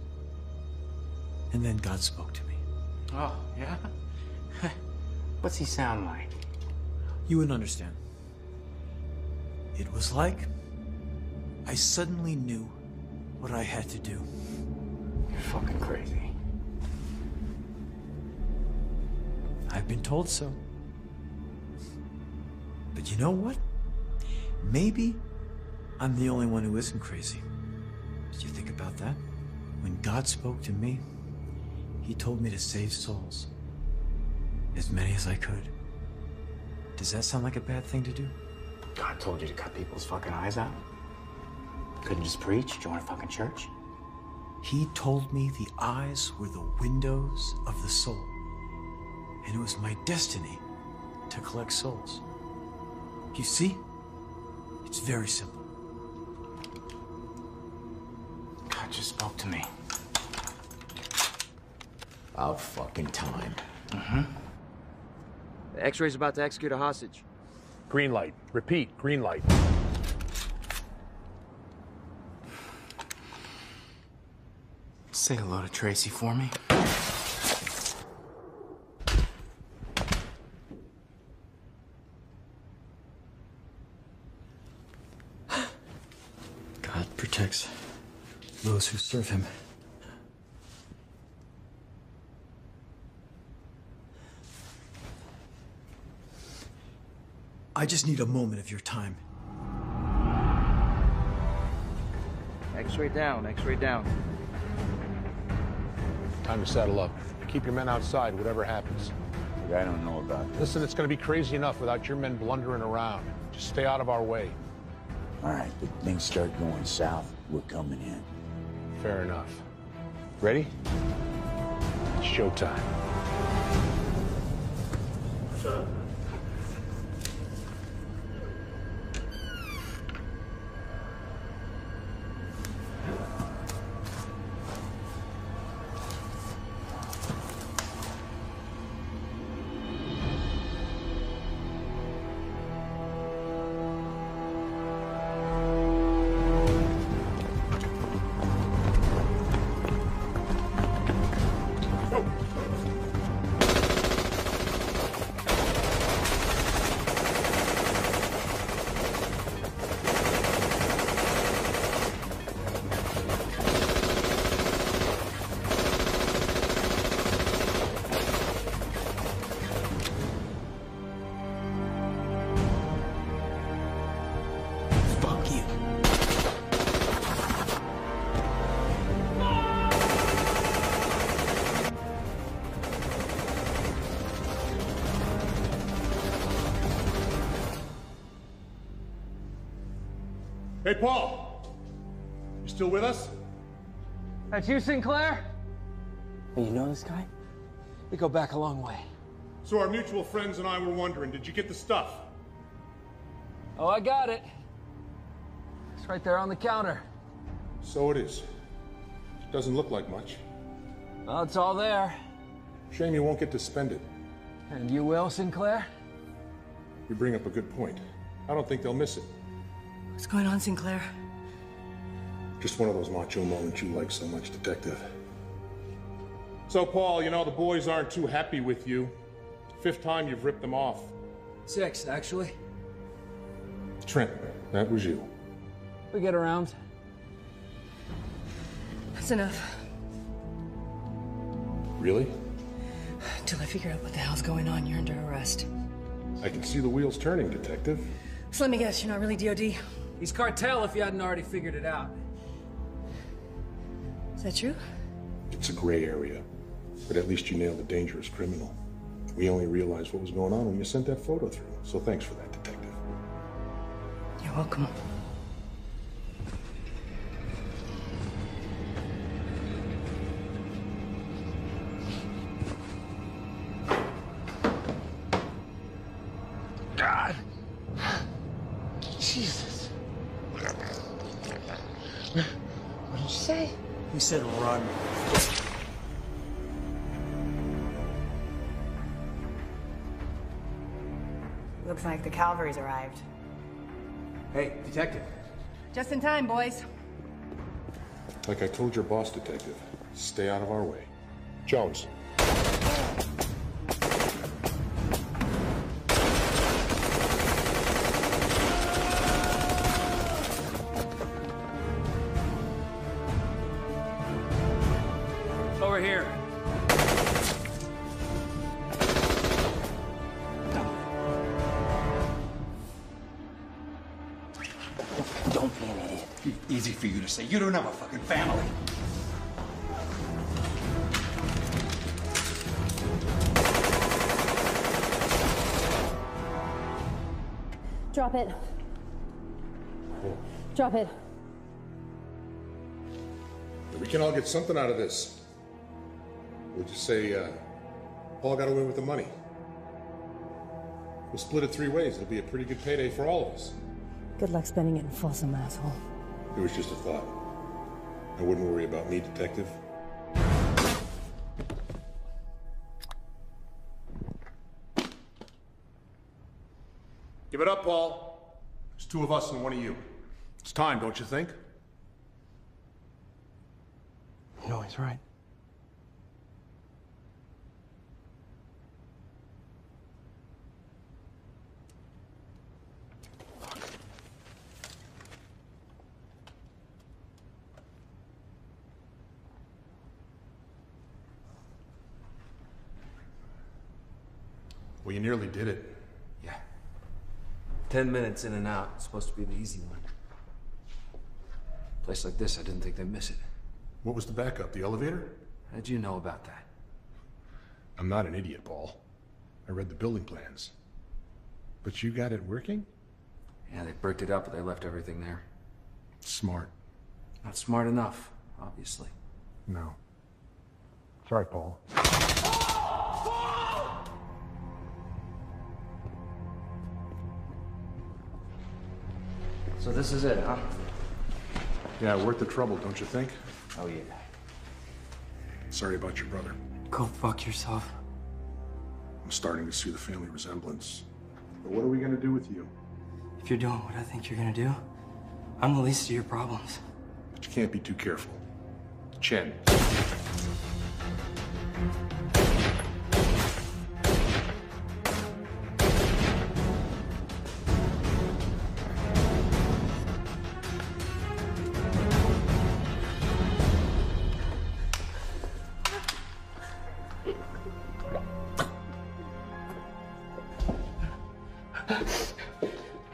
And then God spoke to me. Oh, yeah? What's he sound like? You wouldn't understand. It was like I suddenly knew what I had to do. You're fucking crazy. I've been told so. But you know what? Maybe I'm the only one who isn't crazy. Did you think about that? When God spoke to me, He told me to save souls. As many as I could. Does that sound like a bad thing to do? God told you to cut people's fucking eyes out? Couldn't just preach? Join a fucking church? He told me the eyes were the windows of the soul. And it was my destiny to collect souls. You see? It's very simple. God just spoke to me. About fucking time. Mm-hmm. The X-ray's about to execute a hostage. Green light. Repeat, green light. Say hello to Tracy for me. God protects those who serve him. I just need a moment of your time. X-ray down, X-ray down. Time to saddle up. Keep keep your men outside, whatever happens. I don't know about this. Listen, it's going to be crazy enough without your men blundering around. Just stay out of our way. All right, but things start going south, we're coming in. Fair enough. Ready? It's showtime. Hey, Paul! You still with us? That's you, Sinclair? Oh, you know this guy? We go back a long way. So our mutual friends and I were wondering, did you get the stuff? Oh, I got it. It's right there on the counter. So it is. It Doesn't look like much. Well, it's all there. Shame you won't get to spend it. And you will, Sinclair? You bring up a good point. I don't think they'll miss it. What's going on, Sinclair? Just one of those macho moments you like so much, Detective. So, Paul, you know, the boys aren't too happy with you. Fifth time you've ripped them off. Six, actually. Trent, that was you. We get around. That's enough. Really? Till I figure out what the hell's going on, you're under arrest. I can see the wheels turning, Detective. So let me guess, you're not really DOD? He's cartel if you hadn't already figured it out. Is that true? It's a gray area, but at least you nailed a dangerous criminal. We only realized what was going on when you sent that photo through, so thanks for that, Detective. You're welcome. Like arrived. Hey, detective. Just in time, boys. Like I told your boss, Detective, stay out of our way. Jones. You to say. You don't have a fucking family. Drop it. Drop it. We can all get something out of this. We'll just say, uh, Paul got away with the money. We'll split it three ways. It'll be a pretty good payday for all of us. Good luck spending it in Folsom, asshole. It was just a thought. I wouldn't worry about me, Detective. Give it up, Paul. There's two of us and one of you. It's time, don't you think? No, he's right. You nearly did it. Yeah. Ten minutes in and out. It's supposed to be the easy one. Place like this, I didn't think they'd miss it. What was the backup? The elevator? How'd you know about that? I'm not an idiot, Paul. I read the building plans. But you got it working? Yeah, they bricked it up, but they left everything there. Smart. Not smart enough, obviously. No. Sorry, Paul. So this is it, huh? Yeah, worth the trouble, don't you think? Oh, yeah. Sorry about your brother. Go fuck yourself. I'm starting to see the family resemblance. But what are we gonna do with you? If you're doing what I think you're gonna do, I'm the least of your problems. But you can't be too careful. Chen.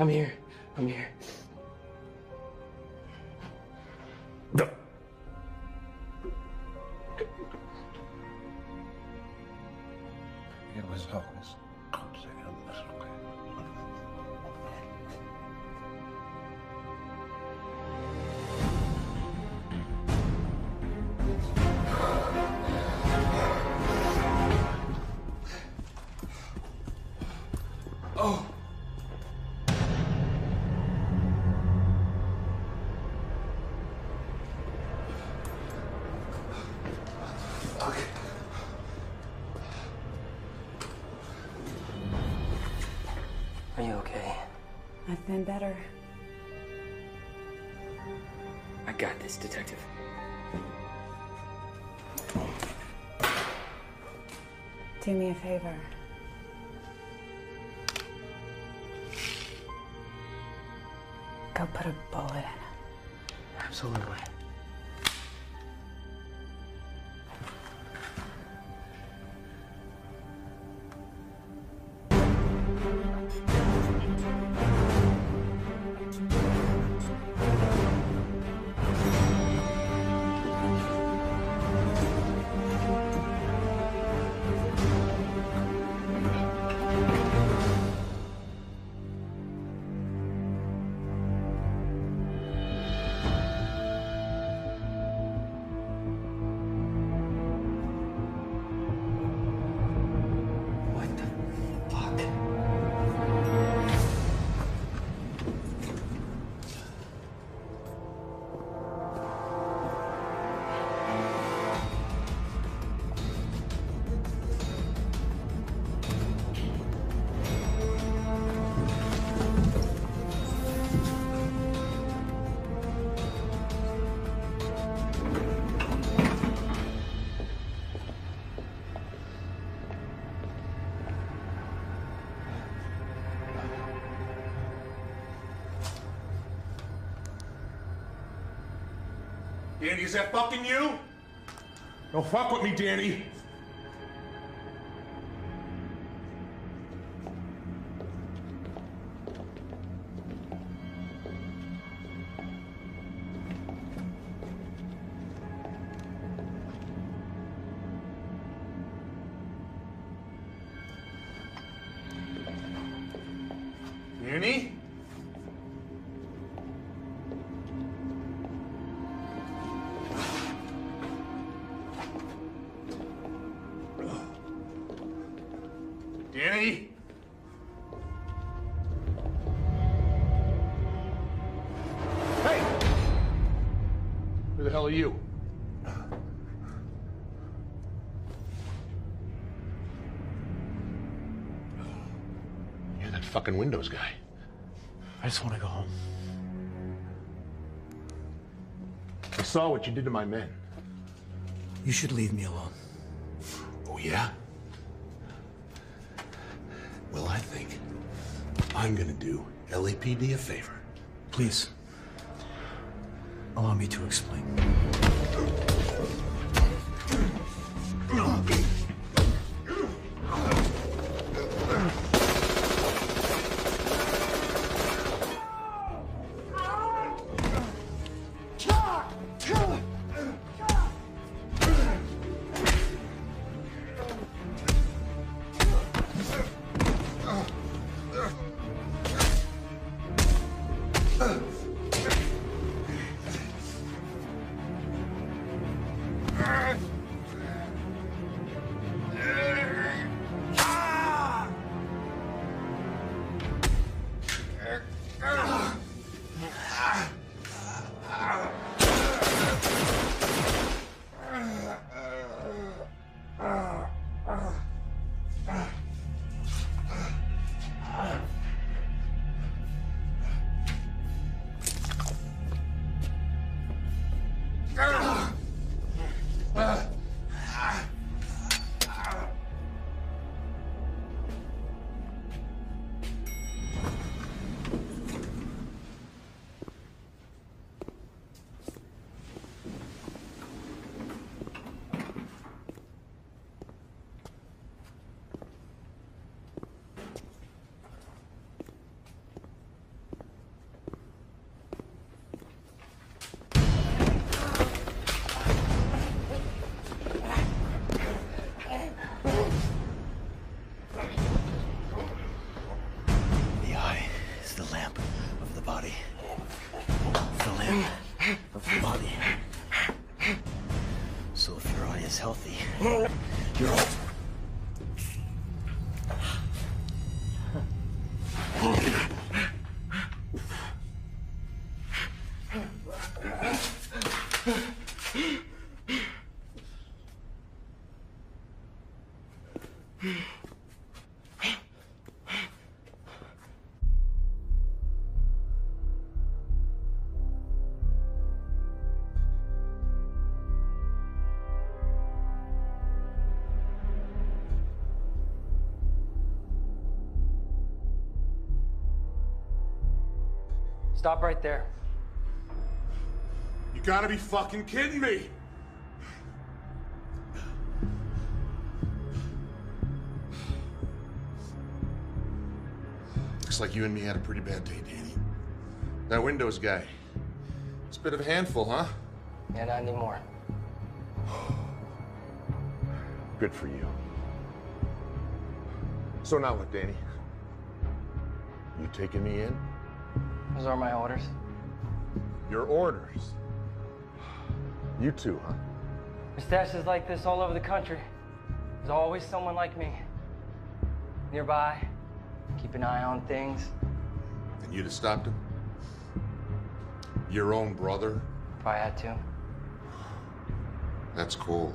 I'm here. Been better. I got this, detective. Do me a favor. Danny, is that fucking you? Don't fuck with me, Danny. Guy. I just want to go home. I saw what you did to my men. You should leave me alone. Oh, yeah? Well, I think I'm gonna do LAPD a favor. Please. Allow me to explain. Stop right there. You gotta be fucking kidding me! Looks like you and me had a pretty bad day, Danny. That Windows guy. It's a bit of a handful, huh? Yeah, not anymore. Good for you. So now what, Danny? You taking me in? Those are my orders. Your orders? You too, huh? There's stashes like this all over the country. There's always someone like me. Nearby, keep an eye on things. And you'd have stopped him? Your own brother? If I had to. That's cool.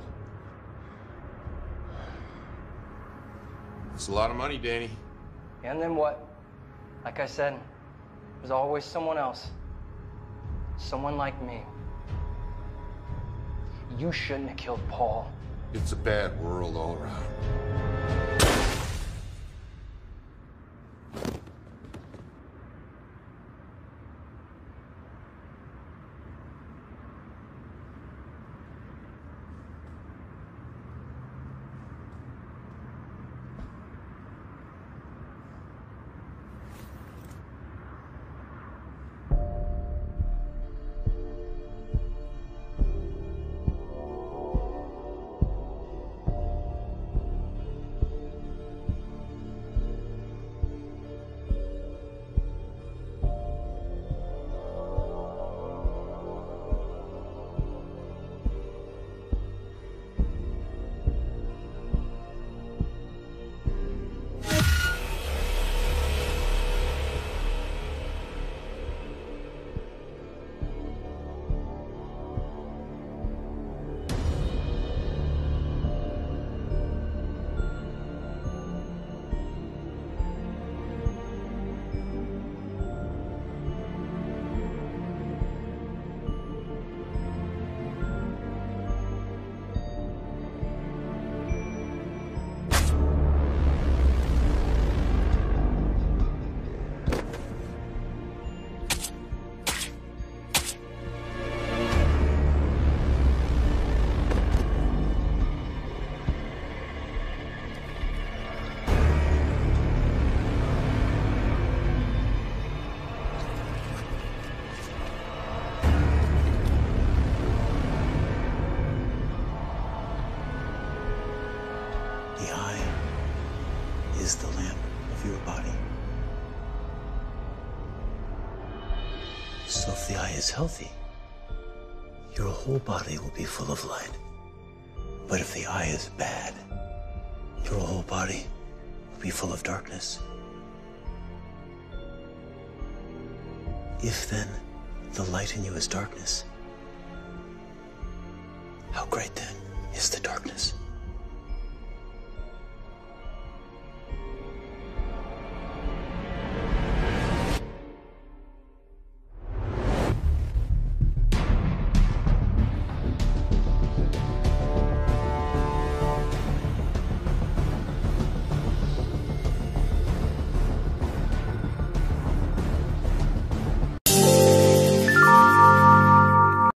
It's a lot of money, Danny. And then what? Like I said, there's always someone else. Someone like me. You shouldn't have killed Paul. It's a bad world all around. Healthy, your whole body will be full of light. But if the eye is bad, your whole body will be full of darkness. If then the light in you is darkness?